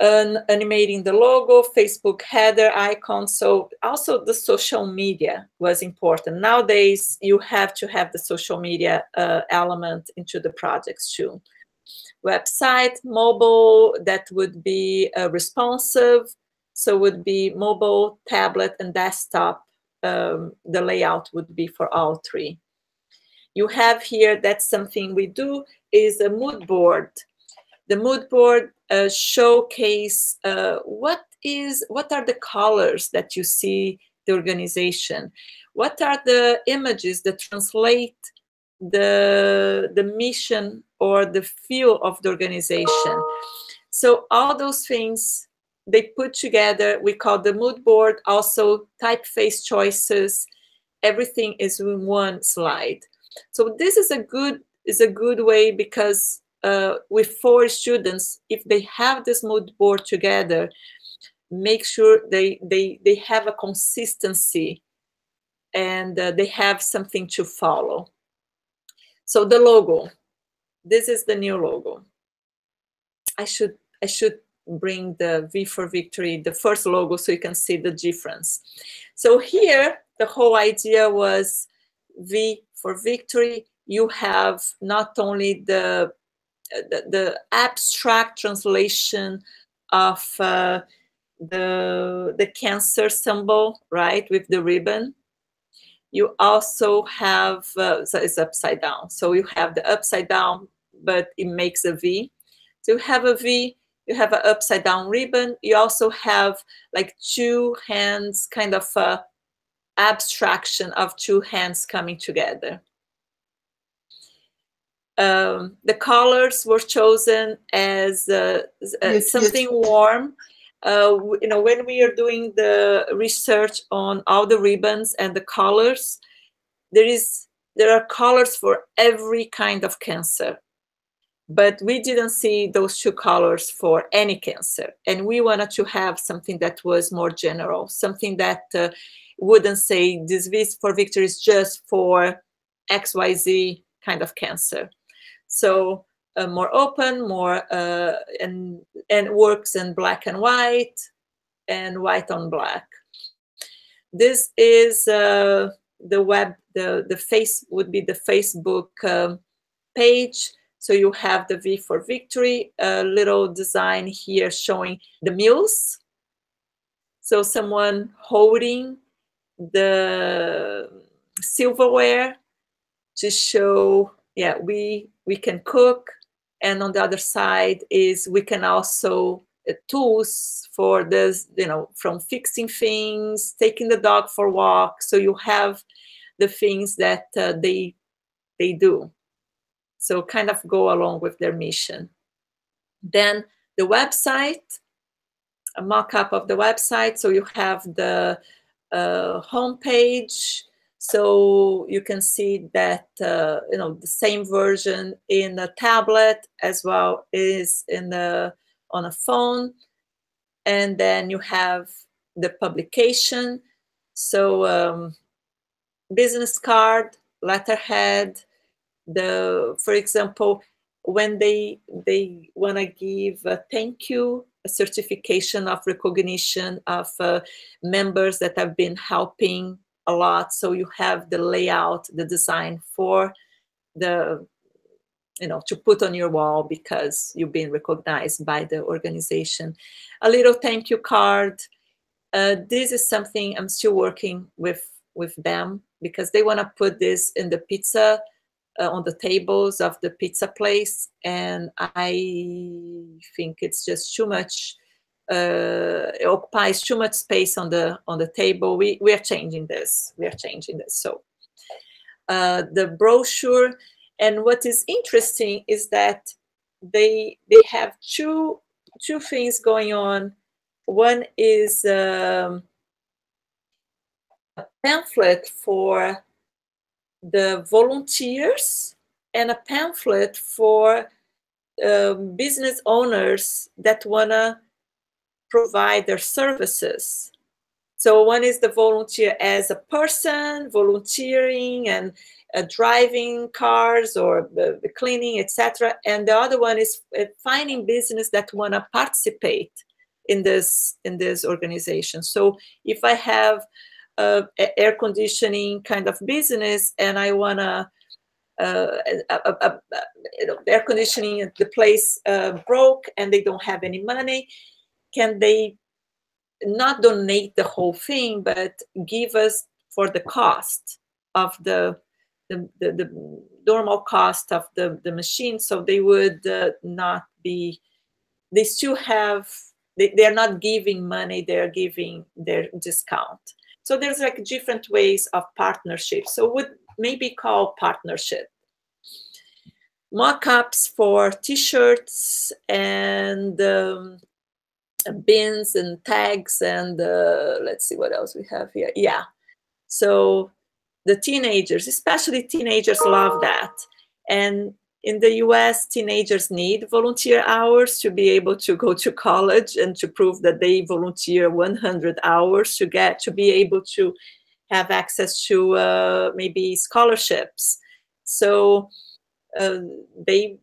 uh, animating the logo, Facebook header icon. So also the social media was important. Nowadays, you have to have the social media uh, element into the projects too. Website, mobile, that would be uh, responsive. So would be mobile, tablet, and desktop. Um, the layout would be for all three. You have here, that's something we do, is a mood board the mood board uh, showcase uh, what is what are the colors that you see the organization? What are the images that translate the the mission or the feel of the organization? So all those things they put together we call the mood board also typeface choices. Everything is in one slide. So this is a good is a good way because uh, with four students, if they have this mood board together, make sure they they they have a consistency and uh, they have something to follow. So the logo, this is the new logo. I should I should bring the V for victory, the first logo, so you can see the difference. So here, the whole idea was V for victory. You have not only the the, the abstract translation of uh, the the cancer symbol, right, with the ribbon. You also have uh, so it's upside down. So you have the upside down, but it makes a V. So you have a V. You have an upside down ribbon. You also have like two hands, kind of a abstraction of two hands coming together um, the colors were chosen as uh, uh, yes, something yes. warm. Uh, you know, when we are doing the research on all the ribbons and the colors, there is there are colors for every kind of cancer, but we didn't see those two colors for any cancer, and we wanted to have something that was more general, something that uh, wouldn't say this V for victory is just for X Y Z kind of cancer so uh, more open, more uh, and and works in black and white and white on black. This is uh, the web, the, the face would be the Facebook um, page. So you have the V for victory, a little design here showing the mules. So someone holding the silverware to show, yeah, we we can cook and on the other side is we can also tools for this, you know, from fixing things, taking the dog for walk. So you have the things that uh, they they do. So kind of go along with their mission. Then the website, a mock-up of the website. So you have the uh, homepage. So you can see that uh, you know the same version in the tablet as well is in the on a phone. And then you have the publication. So um, business card, letterhead, the for example, when they they want to give a thank you a certification of recognition of uh, members that have been helping a lot so you have the layout the design for the you know to put on your wall because you've been recognized by the organization. A little thank you card. Uh, this is something i'm still working with with them because they want to put this in the pizza uh, on the tables of the pizza place and i think it's just too much uh, occupies too much space on the on the table. We we are changing this. We are changing this. So uh, the brochure and what is interesting is that they they have two two things going on. One is um, a pamphlet for the volunteers and a pamphlet for uh, business owners that want to provide their services. So one is the volunteer as a person, volunteering and uh, driving cars or the, cleaning, etc. And the other one is uh, finding business that want to participate in this in this organization. So if I have uh, air conditioning kind of business and I want to uh, air conditioning the place uh, broke and they don't have any money can they not donate the whole thing but give us for the cost of the the, the, the normal cost of the, the machine. So they would uh, not be, they still have, they, they're not giving money, they're giving their discount. So there's like different ways of partnership. So would maybe call partnership. Mock-ups for t-shirts and um, bins and tags and uh, let's see what else we have here. Yeah. So the teenagers, especially teenagers, love that. And in the US, teenagers need volunteer hours to be able to go to college and to prove that they volunteer 100 hours to get to be able to have access to uh, maybe scholarships. So uh, they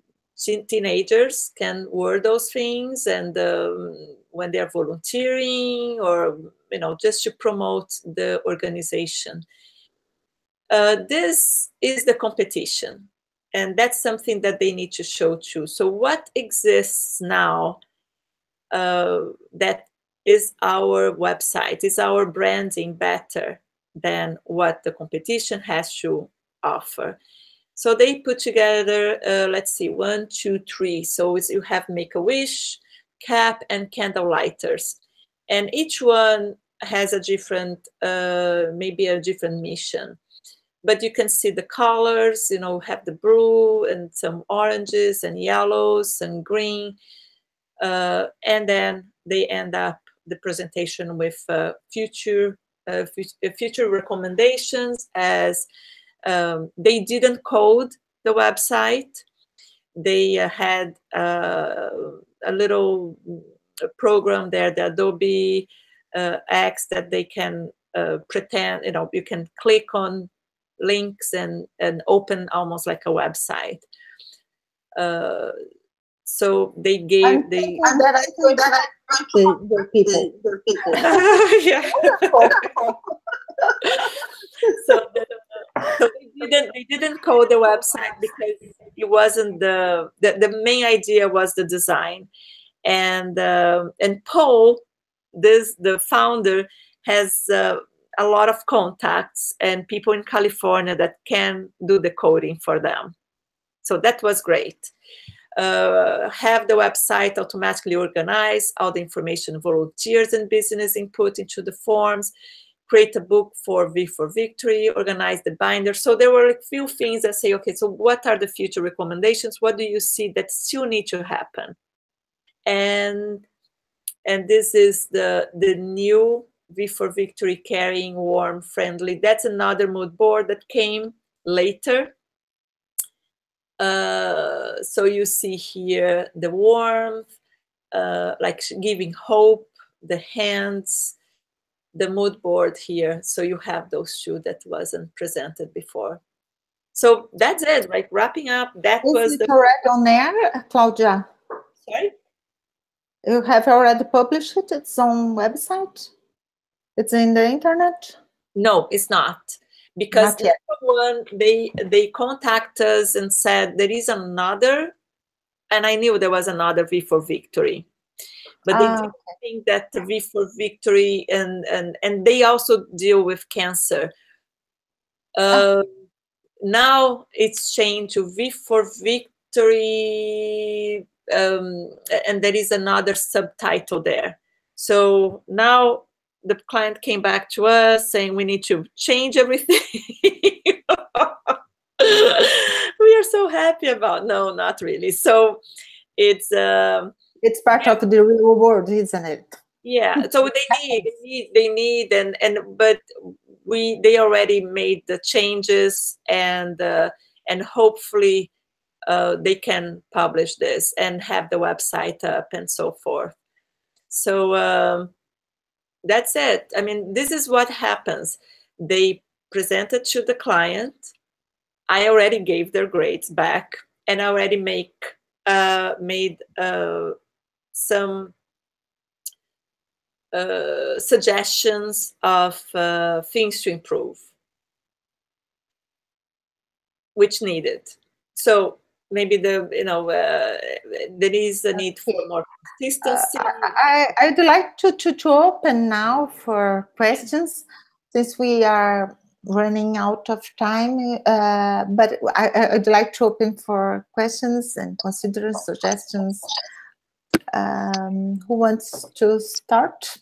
teenagers can wear those things and um, when they're volunteering or you know just to promote the organization. Uh, this is the competition and that's something that they need to show too so what exists now uh, that is our website is our branding better than what the competition has to offer. So they put together uh, let's see one two three. So you have make a wish cap and Candlelighters and each one has a different uh, maybe a different mission but you can see the colors, you know, have the blue and some oranges and yellows and green. Uh, and then they end up the presentation with uh, future uh, uh future recommendations as um, they didn't code the website. They uh, had uh, a little uh, program there, the Adobe uh, X, that they can uh, pretend, you know, you can click on links and and open almost like a website. Uh, so they gave I'm they and that I think that the, the people, the people. yeah. so, the, so they didn't they didn't code the website because it wasn't the the, the main idea was the design and uh, and Paul this the founder has uh, a lot of contacts and people in California that can do the coding for them. So that was great. Uh, have the website automatically organize all the information, volunteers and business input into the forms, create a book for V for Victory, organize the binder. So there were a few things that say, okay, so what are the future recommendations? What do you see that still need to happen? And and this is the the new V for Victory caring warm friendly. That's another mood board that came later. Uh, so you see here the warmth, uh, like giving hope, the hands, the mood board here. So you have those two that wasn't presented before. So that's it, like wrapping up. That Is was the already on there, Claudia? sorry. You have already published it? It's on website? It's in the internet? No, it's not. Because one they they contact us and said there is another, and I knew there was another V for Victory, but they Ah, didn't think that V for Victory and and and they also deal with cancer. Uh, now it's changed to V for Victory, um, and there is another subtitle there. So now the client came back to us saying we need to change everything. we are so happy about no, not really. So it's um It's part of the real world, isn't it? yeah. So they need, they need, they need, and and but we they already made the changes and uh, and hopefully uh, they can publish this and have the website up and so forth. So um, that's it. I mean, this is what happens. They presented to the client. I already gave their grades back, and I already make uh, made uh, some uh, suggestions of uh, things to improve, which needed. So maybe the you know uh, there is a need for more consistency. Uh, I, I- I'd like to, to, to open now for questions since we are running out of time. Uh, but I, I- I'd like to open for questions and consider suggestions. Um, who wants to start?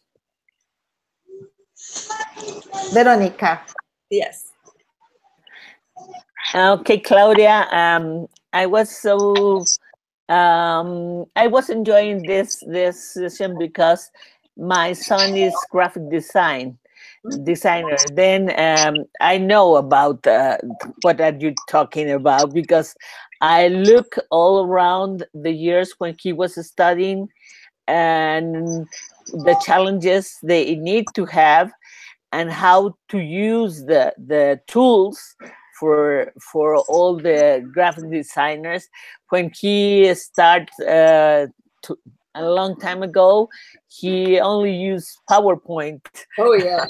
Veronica. yes. Okay, Claudia. Um, I was so um, I was enjoying this this session because my son is graphic design designer. Then um, I know about uh, what are you talking about because I look all around the years when he was studying and the challenges they need to have and how to use the the tools for for all the graphic designers when he started uh, to, a long time ago he only used powerpoint Oh yeah.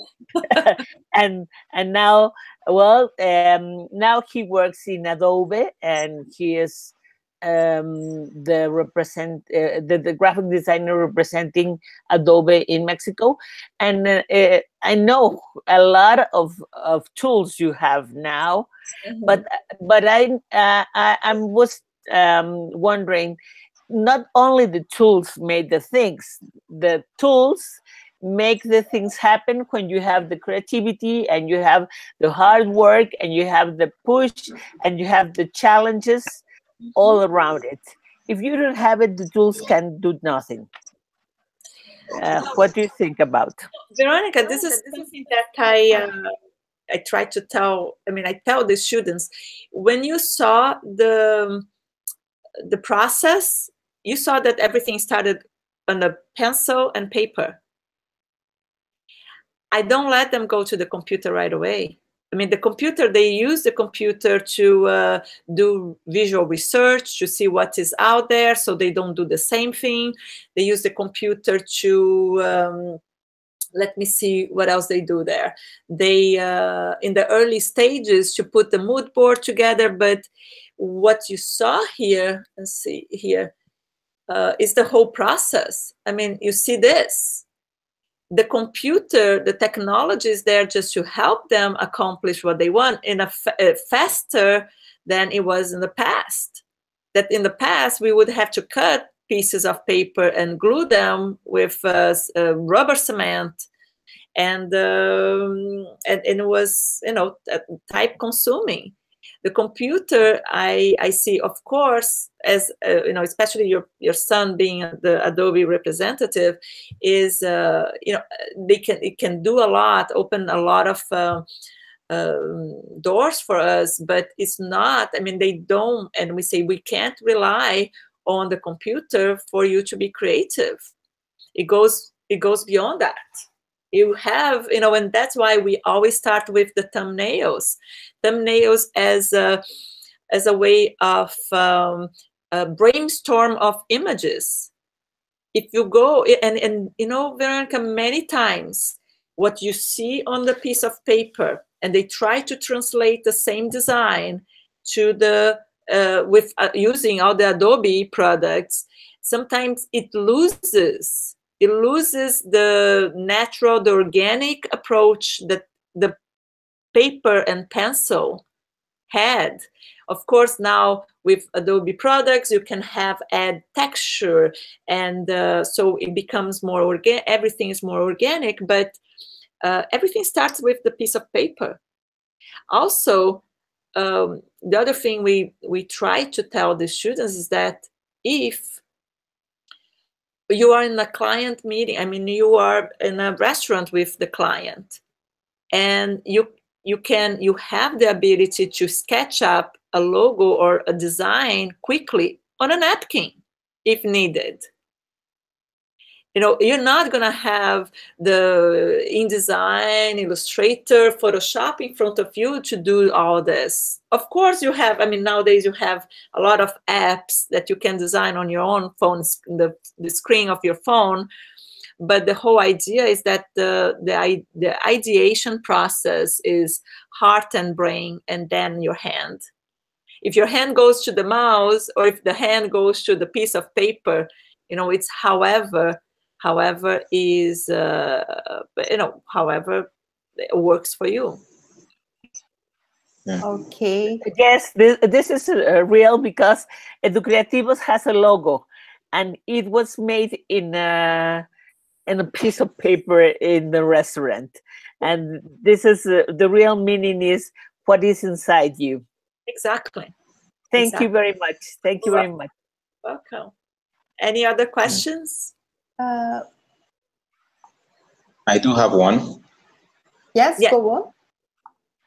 and and now well um now he works in adobe and he is um the represent uh, the, the graphic designer representing adobe in mexico. And uh, uh, i know a lot of of tools you have now but but I uh, I I was um, wondering, not only the tools made the things, the tools make the things happen when you have the creativity and you have the hard work and you have the push and you have the challenges all around it. If you don't have it, the tools can do nothing. Uh, what do you think about? Veronica, this is something that I uh, I try to tell. I mean, I tell the students when you saw the the process, you saw that everything started on a pencil and paper. I don't let them go to the computer right away. I mean, the computer, they use the computer to uh, do visual research, to see what is out there, so they don't do the same thing. They use the computer to, um, let me see what else they do there. They, uh, in the early stages, to put the mood board together, but what you saw here, let's see here, uh, is the whole process. I mean, you see this the computer, the technology is there just to help them accomplish what they want in a uh, faster than it was in the past. that in the past we would have to cut pieces of paper and glue them with uh, uh, rubber cement and, um, and, and it was you know type consuming the computer i i see of course as uh, you know especially your your son being the adobe representative is uh, you know they can it can do a lot open a lot of uh, um, doors for us but it's not i mean they don't and we say we can't rely on the computer for you to be creative. It goes it goes beyond that you have you know and that's why we always start with the thumbnails. Thumbnails as a as a way of um, a brainstorm of images. If you go and and you know veronica many times what you see on the piece of paper and they try to translate the same design to the uh, with uh, using all the adobe products sometimes it loses it loses the natural, the organic approach that the paper and pencil had. Of course, now with Adobe products, you can have add texture, and uh, so it becomes more organic. Everything is more organic, but uh, everything starts with the piece of paper. Also, um, the other thing we we try to tell the students is that if you are in a client meeting i mean you are in a restaurant with the client. And you you can you have the ability to sketch up a logo or a design quickly on a napkin if needed you know you're not going to have the indesign illustrator photoshop in front of you to do all this. Of course you have i mean nowadays you have a lot of apps that you can design on your own phone the, the screen of your phone but the whole idea is that the, the the ideation process is heart and brain and then your hand. If your hand goes to the mouse or if the hand goes to the piece of paper you know it's however however is uh, you know however it works for you. Yeah. okay. Yes this, this is uh, real because educreativos has a logo and it was made in a in a piece of paper in the restaurant. And this is uh, the real meaning is what is inside you. Exactly. Thank exactly. you very much. Thank you very much. welcome. Any other questions uh, I do have one. Yes, yeah. go on.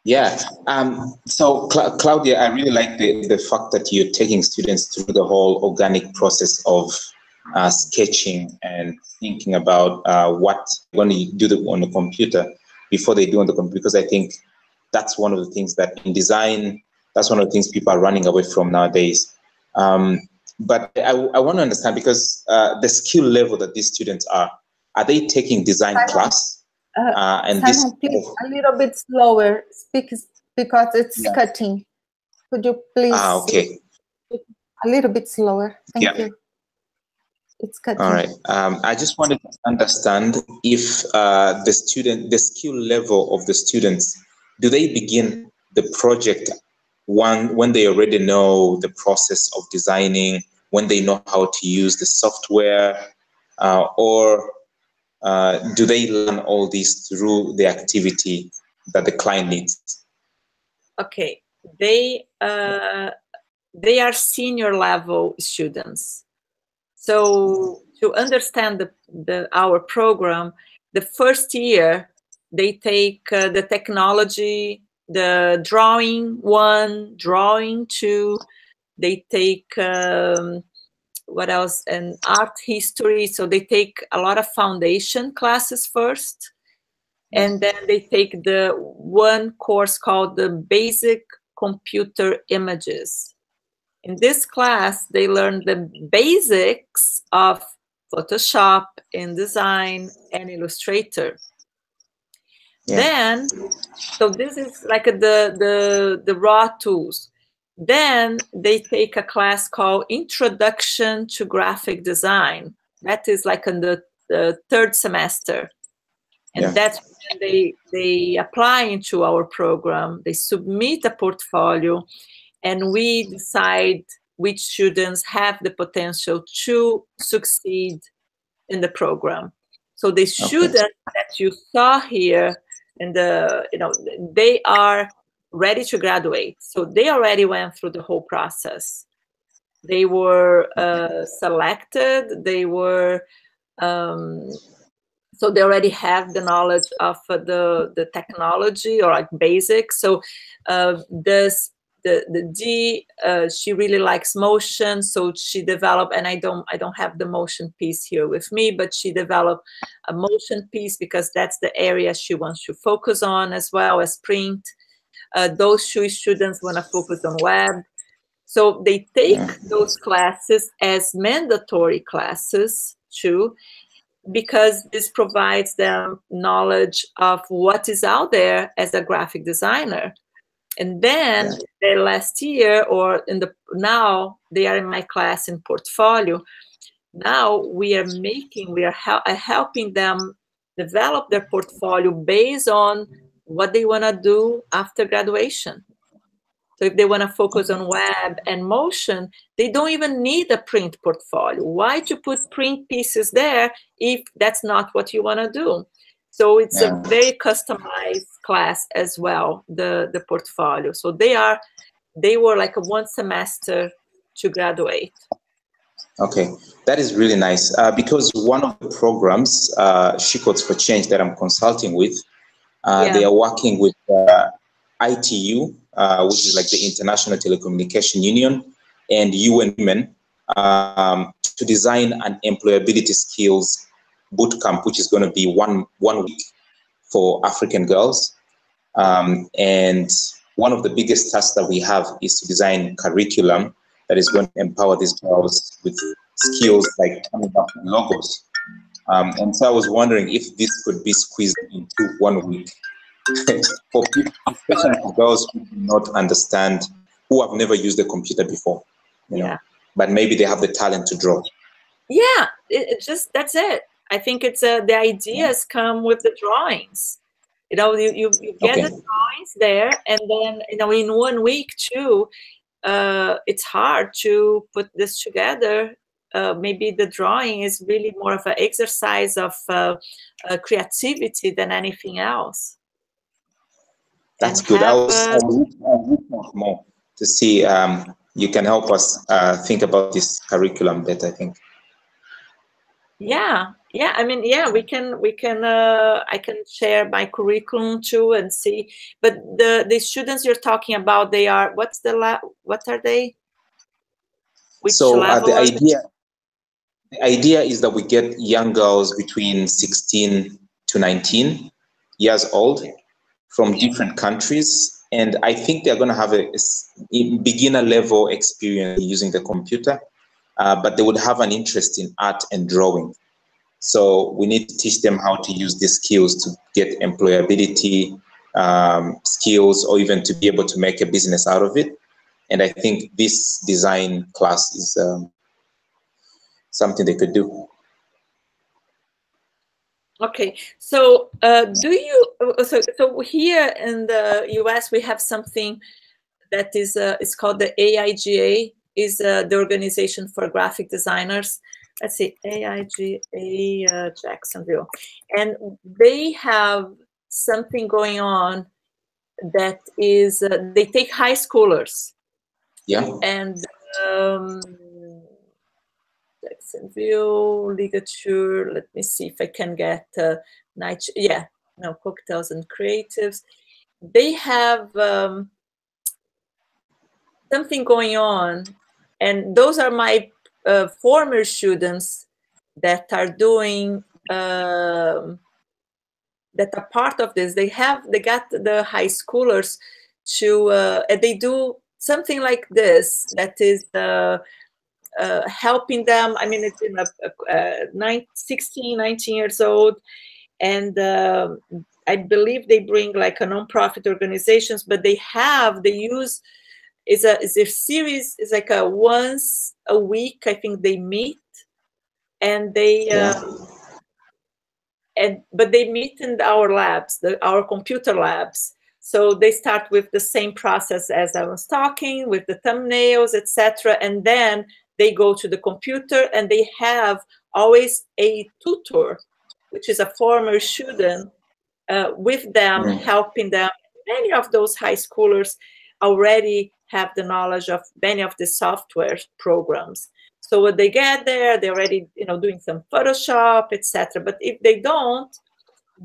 Yeah. Um, so, Cla Claudia, I really like the, the fact that you're taking students through the whole organic process of uh, sketching and thinking about uh, what when you do the, on the computer before they do on the computer. Because I think that's one of the things that in design, that's one of the things people are running away from nowadays. Um, but I, I want to understand because uh, the skill level that these students are, are they taking design Simon, class? Uh, uh, and Simon, this please a little bit slower, speak because it's yeah. cutting. Could you please? Ah, okay. A little bit slower. Thank yeah. you. It's cutting. All right. Um, I just wanted to understand if uh, the student, the skill level of the students, do they begin the project one when they already know the process of designing, when they know how to use the software, uh, or uh, do they learn all this through the activity that the client needs? Okay, they uh, they are senior level students. So to understand the, the our program, the first year they take uh, the technology the drawing one, drawing two. They take um, what else? And art history. So they take a lot of foundation classes first, and then they take the one course called the basic computer images. In this class, they learn the basics of Photoshop, InDesign, and Illustrator. Yeah. Then, so this is like the, the, the raw tools. Then they take a class called Introduction to Graphic Design. That is like in the, the third semester. And yeah. that's when they, they apply into our program. They submit a portfolio and we decide which students have the potential to succeed in the program. So the students okay. that you saw here and the you know they are ready to graduate. So they already went through the whole process. They were uh, selected. They were um, so they already have the knowledge of the the technology or like basic. So uh, this the the D uh, she really likes motion, so she developed. And I don't I don't have the motion piece here with me, but she developed a motion piece because that's the area she wants to focus on as well as print. Uh, those two students want to focus on web. So they take those classes as mandatory classes too, because this provides them knowledge of what is out there as a graphic designer. And then yeah. last year or in the now they are in my class in portfolio. Now we are making, we are hel uh, helping them develop their portfolio based on what they want to do after graduation. So if they want to focus on mm-hmm. web and motion, they don't even need a print portfolio. Why to put print pieces there if that's not what you want to do? So it's yeah. a very customized class as well, the, the portfolio. So they are, they were like a one semester to graduate. Okay, that is really nice uh, because one of the programs, uh, She Codes for Change, that I'm consulting with, uh, yeah. they are working with uh, ITU, uh, which is like the International Telecommunication Union, and UN Women um, to design an employability skills boot camp, which is going to be one one week for African girls. Um, and one of the biggest tasks that we have is to design curriculum that is going to empower these girls with skills like coming up with logos. Um, and so I was wondering if this could be squeezed into one week for people, especially for girls who do not understand, who have never used a computer before, you know, yeah. but maybe they have the talent to draw. Yeah, it, it just that's it. I think it's uh, the ideas come with the drawings. You know, you, you, you get okay. the drawings there, and then you know, in one week too, uh, it's hard to put this together. Uh, maybe the drawing is really more of an exercise of uh, uh, creativity than anything else. That's good. I was, I was more to see um, you can help us uh, think about this curriculum better. I think. Yeah, yeah. I mean, yeah, we can, we can. Uh, I can share my curriculum too and see. But the the students you're talking about, they are what's the la- What are they? Which so uh, the idea, the idea is that we get young girls between 16 to 19 years old from different countries. And I think they're going to have a, a beginner level experience using the computer, uh, but they would have an interest in art and drawing. So we need to teach them how to use these skills to get employability um, skills or even to be able to make a business out of it. And I think this design class is um, something they could do. Okay, so uh, do you uh, so so here in the U.S. we have something that is uh, it's called the AIGA, is uh, the organization for graphic designers. Let's see, AIGA uh, Jacksonville, and they have something going on that is uh, they take high schoolers, yeah, and um, Jacksonville, ligature. Let me see if I can get uh, night. Yeah, no, cocktails and creatives. They have um, something going on, and those are my uh, former students that are doing um, that are part of this. They have they got the high schoolers to uh, and they do something like this that is uh, uh, helping them. I mean, it's in a, a, nine, 16, 19 years old. And uh, I believe they bring like a nonprofit organizations, but they have, they use, is a, is a series, is like a once a week, I think they meet and they, yeah. um, and but they meet in our labs, the, our computer labs. So they start with the same process as I was talking, with the thumbnails, etc. And then they go to the computer and they have always a tutor, which is a former student, uh, with them, helping them. Many of those high schoolers already have the knowledge of many of the software programs. So when they get there, they're already, you know, doing some Photoshop, etc. But if they don't,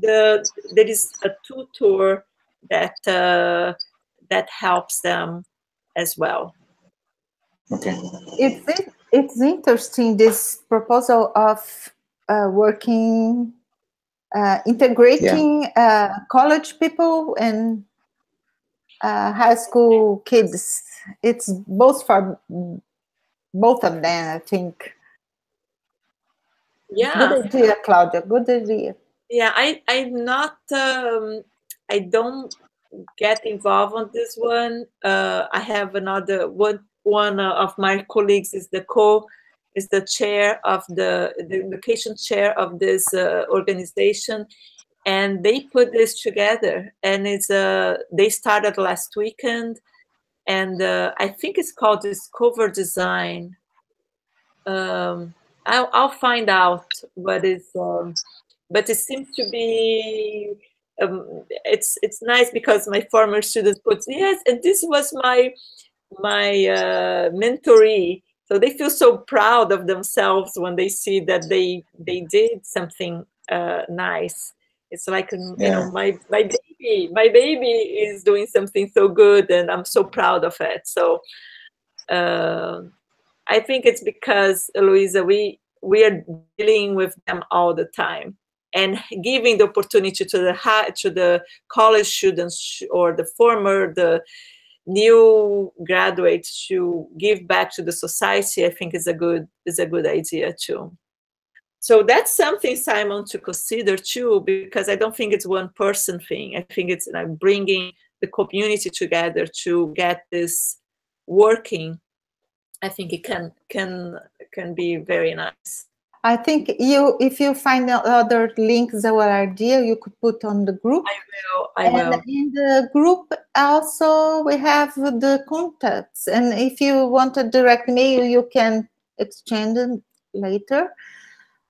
the there is a tutor that uh, that helps them as well. Okay. It's it's interesting this proposal of uh, working, uh, integrating yeah. Uh, college people and uh, high school kids. It's both for both of them, I think. Yeah. Good idea, Claudia. Good idea. Yeah, I I'm not. Um, I don't get involved on this one. Uh, I have another one. One of my colleagues is the co is the chair of the the education chair of this uh, organization, and they put this together. And it's uh they started last weekend, and uh, I think it's called Discover Design. Um, I'll, I'll find out what is, um, but it seems to be um, it's it's nice because my former students put yes, and this was my my uh, mentoree. So they feel so proud of themselves when they see that they they did something uh, nice. It's like yeah. you know my my baby my baby is doing something so good, and I'm so proud of it. So uh, I think it's because Louisa, we we are dealing with them all the time and giving the opportunity to the high, to the college students or the former the new graduates to give back to the society i think is a good is a good idea too so that's something simon to consider too because i don't think it's one person thing i think it's like bringing the community together to get this working i think it can can can be very nice I think you, if you find other links or idea, you could put on the group. I will. I and will. in the group also we have the contacts, and if you want a direct mail, you can exchange them later.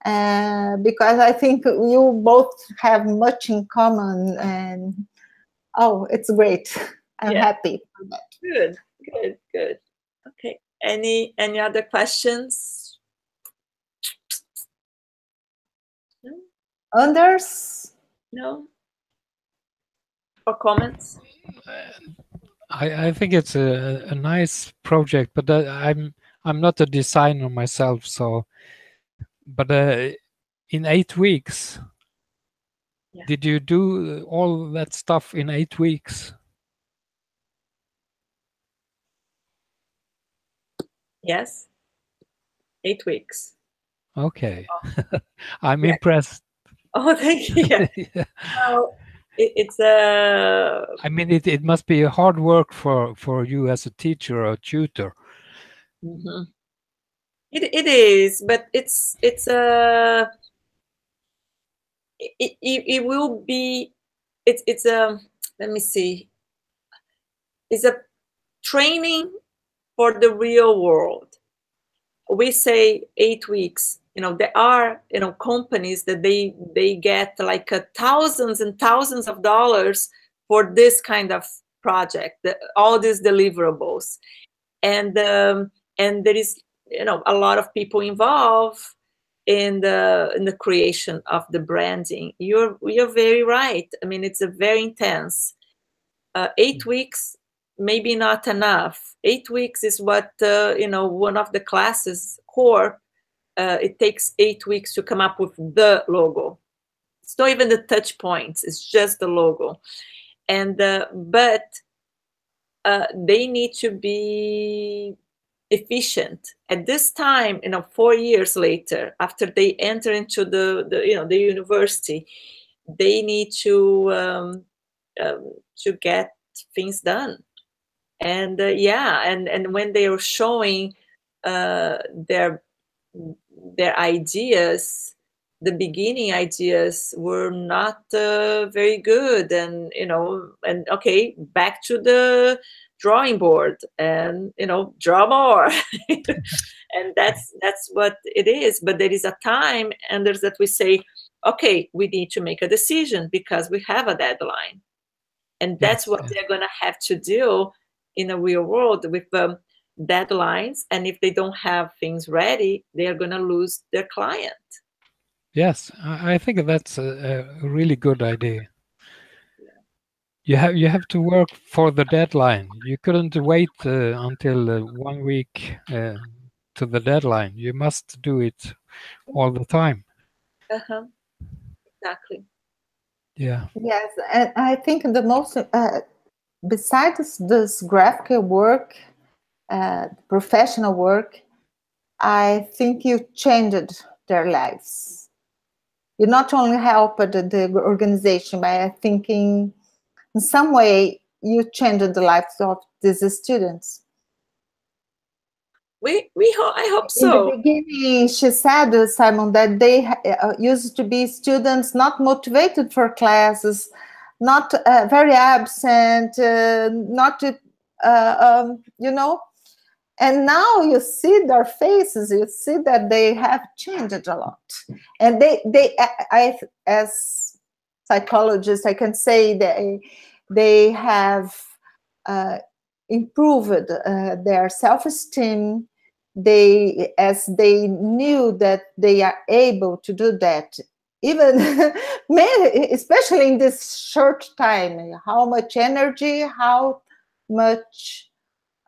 Uh, because I think you both have much in common, and oh, it's great. I'm yeah. happy for that. Good, good, good. Okay. Any any other questions? No. Others? No. Or comments? I, I think it's a, a nice project, but uh, I'm I'm not a designer myself, so. But uh, in eight weeks, yeah. did you do all that stuff in eight weeks? Yes, eight weeks. Okay, oh. I'm yeah. impressed. Oh, thank you. Yeah. yeah. Well, it, it's a. Uh... I mean, it, it must be a hard work for for you as a teacher or tutor. Mm -hmm. It it is, but it's it's a. Uh, it, it, it will be it's it's a let me see. It's a training for the real world. We say eight weeks. You know there are you know companies that they they get like a thousands and thousands of dollars for this kind of project the, all these deliverables. And um, and there is you know a lot of people involved in the in the creation of the branding you're you're very right i mean it's a very intense uh, eight weeks maybe not enough eight weeks is what uh, you know one of the classes core uh, it takes eight weeks to come up with the logo. It's not even the touch points, it's just the logo. And uh, but uh, they need to be efficient. At this time you know four years later after they enter into the, the you know the university they need to um, um, to get things done. And uh, yeah and and when they are showing uh, their their ideas the beginning ideas were not uh, very good. And you know and okay back to the drawing board and you know draw more. And that's that's what it is. But there is a time and there's that we say okay we need to make a decision because we have a deadline. And that's what they're going to have to do in a real world with um, deadlines. And if they don't have things ready they are going to lose their client. Yes i think that's a, a really good idea you have you have to work for the deadline. You couldn't wait uh, until uh, one week uh, to the deadline. You must do it all the time. Uh-huh. exactly. Yeah. Yes and i think the most uh, besides this graphic work uh, professional work i think you changed their lives. You not only helped the organization by thinking in some way you changed the lives of these students. We we ho- i hope so in the beginning she said simon that they uh, used to be students not motivated for classes not uh, very absent uh, not uh, um, you know. And now you see their faces you see that they have changed a lot. And they they i as psychologists i can say they they have uh, improved uh, their self-esteem. They as they knew that they are able to do that even especially in this short time how much energy how much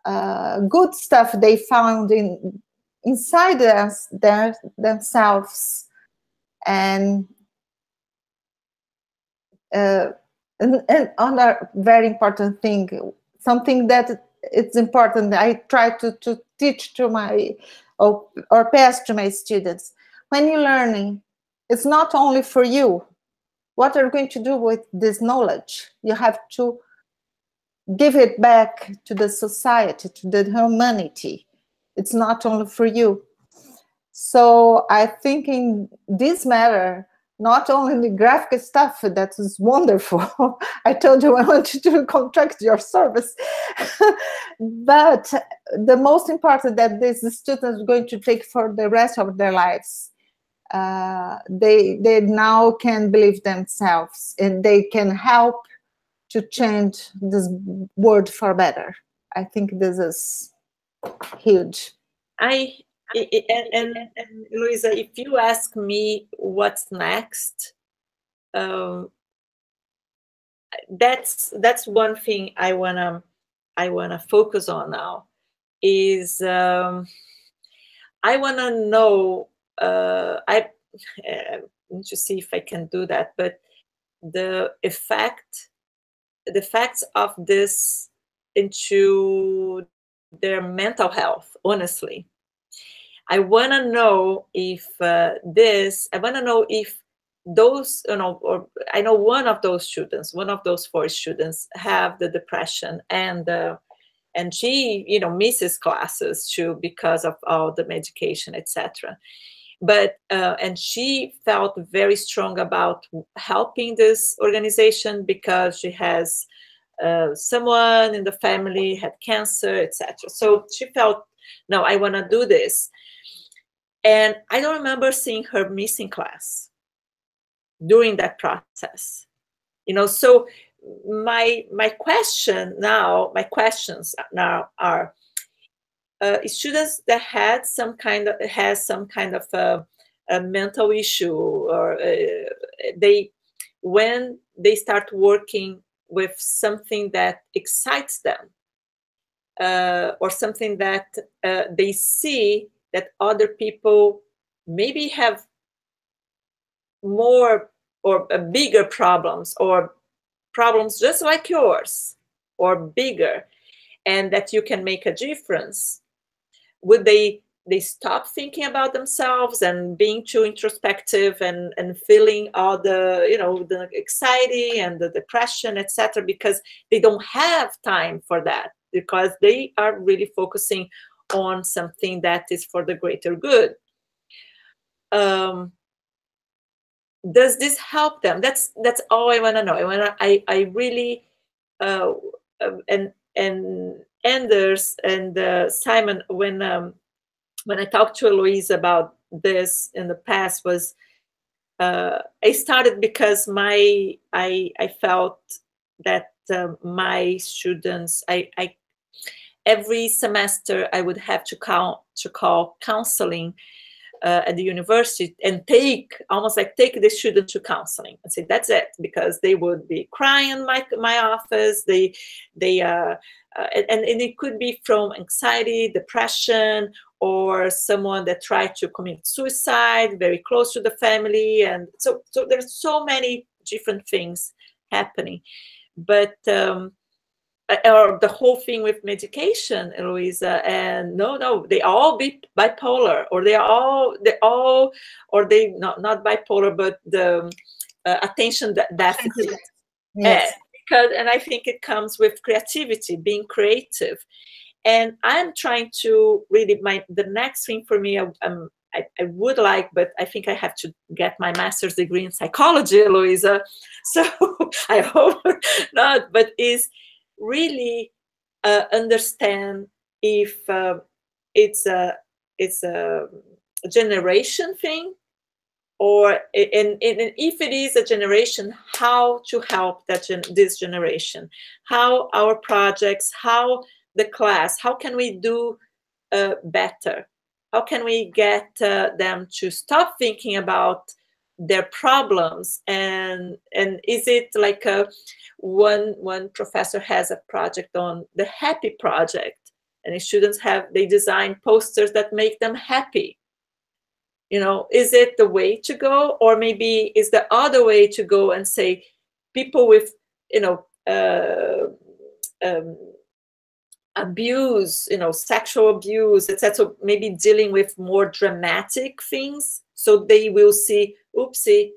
uh, good stuff they found in inside us, their, themselves. And uh, and, another very important thing something that it's important i try to, to teach to my or, or pass to my students. When you're learning it's not only for you. What are you going to do with this knowledge? You have to give it back to the society to the humanity. It's not only for you. So i think in this matter not only the graphic stuff that is wonderful i told you i wanted to contract your service but the most important that these students are going to take for the rest of their lives uh, they they now can believe themselves and they can help to change this world for better. I think this is huge. I and, and, and Luisa, if you ask me what's next, um, that's that's one thing I wanna I wanna focus on now. Is um, I wanna know. Uh, I uh, need to see if I can do that, but the effect, the effects of this into their mental health. Honestly, I want to know if uh, this, I want to know if those, you know, or I know one of those students, one of those four students have the depression and, uh, and she, you know, misses classes too because of all the medication, etc. But, uh, and she felt very strong about helping this organization because she has uh, someone in the family had cancer, etc. So she felt, no, I want to do this and I don't remember seeing her missing class during that process. You know, so my my question now, my questions now are uh, students that had some kind of has some kind of a, a mental issue or uh, they when they start working with something that excites them uh, or something that uh, they see that other people maybe have more or uh, bigger problems or problems just like yours or bigger and that you can make a difference. Would they they stop thinking about themselves and being too introspective and and feeling all the you know the anxiety and the depression etc because they don't have time for that because they are really focusing on something that is for the greater good. Um, does this help them that's that's all i want to know i want i i really uh, um, and and anders and uh, simon when um when i talked to eloise about this in the past was uh, I started because my I I felt that uh, my students I, I every semester I would have to call to call counseling uh, at the university and take almost like take the student to counseling. And say that's it because they would be crying in my my office. They they uh, uh, and, and it could be from anxiety depression or someone that tried to commit suicide very close to the family. And so so there's so many different things happening. But um, or the whole thing with medication, Louisa, and no, no, they all be bipolar, or they are all, they all, or they not not bipolar, but the uh, attention deficit. Yes. Uh, because, and I think it comes with creativity, being creative, and I'm trying to really my the next thing for me. Um, I, I, would like, but I think I have to get my master's degree in psychology, Louisa. So I hope not, but is really uh, understand if uh, it's a it's a generation thing or and, and, if it is a generation how to help that gen this generation? How our projects how the class how can we do uh, better? How can we get uh, them to stop thinking about their problems and and is it like a one one professor has a project on the happy project and students have they design posters that make them happy? You know is it the way to go or maybe is the other way to go and say people with you know uh, um, abuse you know sexual abuse etc maybe dealing with more dramatic things so they will see oopsie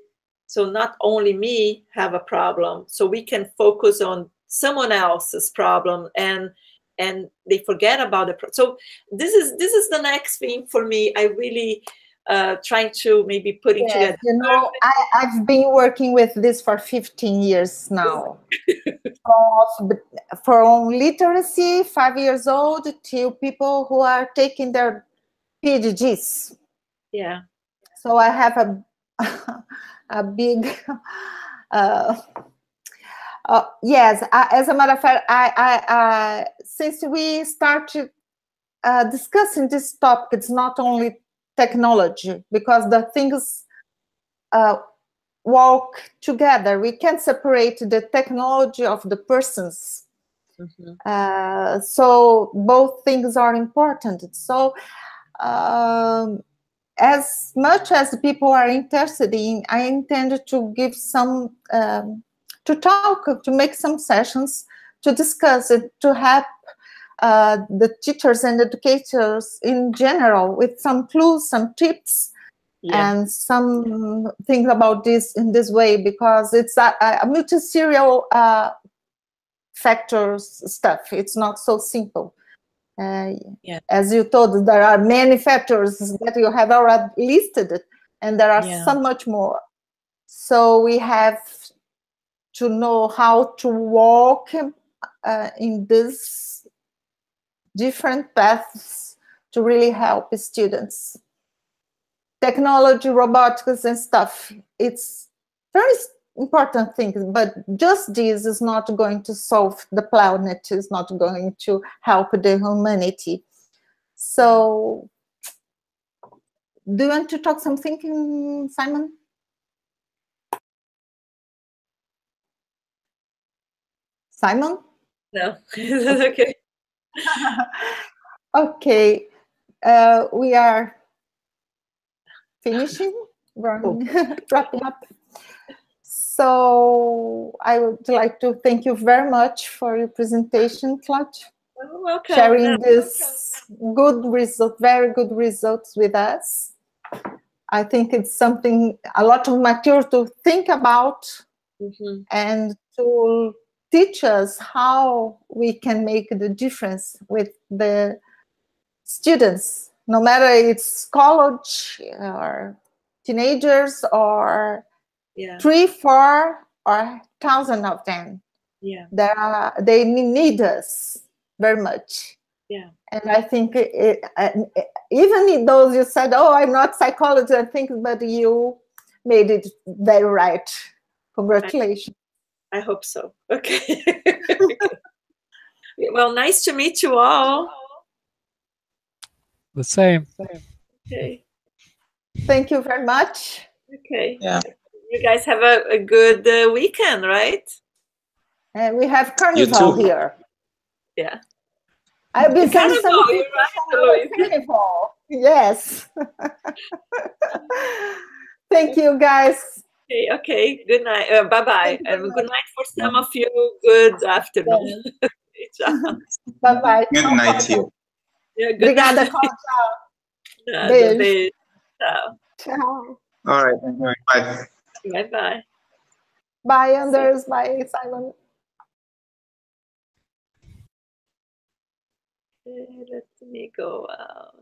so not only me have a problem so we can focus on someone else's problem and and they forget about the pro- so this is this is the next thing for me i really uh, trying to maybe putting yes, together. You know, I, I've been working with this for 15 years now. from literacy, five years old, to people who are taking their PhDs. Yeah. So I have a a big uh, uh, yes uh, as a matter of fact i i since we started uh, discussing this topic it's not only technology because the things uh, walk together we can separate the technology of the persons mm-hmm. Uh, so both things are important so um, as much as people are interested in, I intend to give some, um, to talk, to make some sessions to discuss it, to help uh, the teachers and educators in general with some clues, some tips, yeah. and some things about this in this way because it's a, a multi-serial uh, factors stuff. It's not so simple. Uh, yeah. As you told, there are many factors that you have already listed, and there are yeah. so much more. So we have to know how to walk uh, in these different paths to really help students. Technology, robotics, and stuff. It's very important things, but just this is not going to solve the planet, is not going to help the humanity. So, do you want to talk something, Simon? Simon? No, okay. okay, uh, we are finishing, oh. wrapping up. So I would like to thank you very much for your presentation, Claude. Welcome. Sharing this good result, very good results with us. I think it's something, a lot of material to think about mm -hmm. and to teach us how we can make the difference with the students, no matter it's college or teenagers or Yeah. three, four, or thousand of them. Yeah. There are they need us very much. Yeah. And I think it, uh, even those you said, "Oh, I'm not psychologist," I think, but you made it very right. Congratulations. I hope so. Okay. well, nice to meet you all. The same. Okay. Thank you very much. Okay. Yeah. You guys have a, a good uh, weekend, right? And we have carnival here. Yeah. I've been saying Carnival, something right, carnival. Yes. Thank you, guys. Okay. Okay. Good night. Uh, bye bye. Thank you very And good night for some of you. Good afternoon. Okay. Bye bye. Good night to you. Yeah, good Obrigada, night. Cláudia. Nada, Beijo. beijo. Ciao. Ciao. All right. All right. Bye. Bye bye. Bye, Anders. Bye, Simon. Okay, let me go out.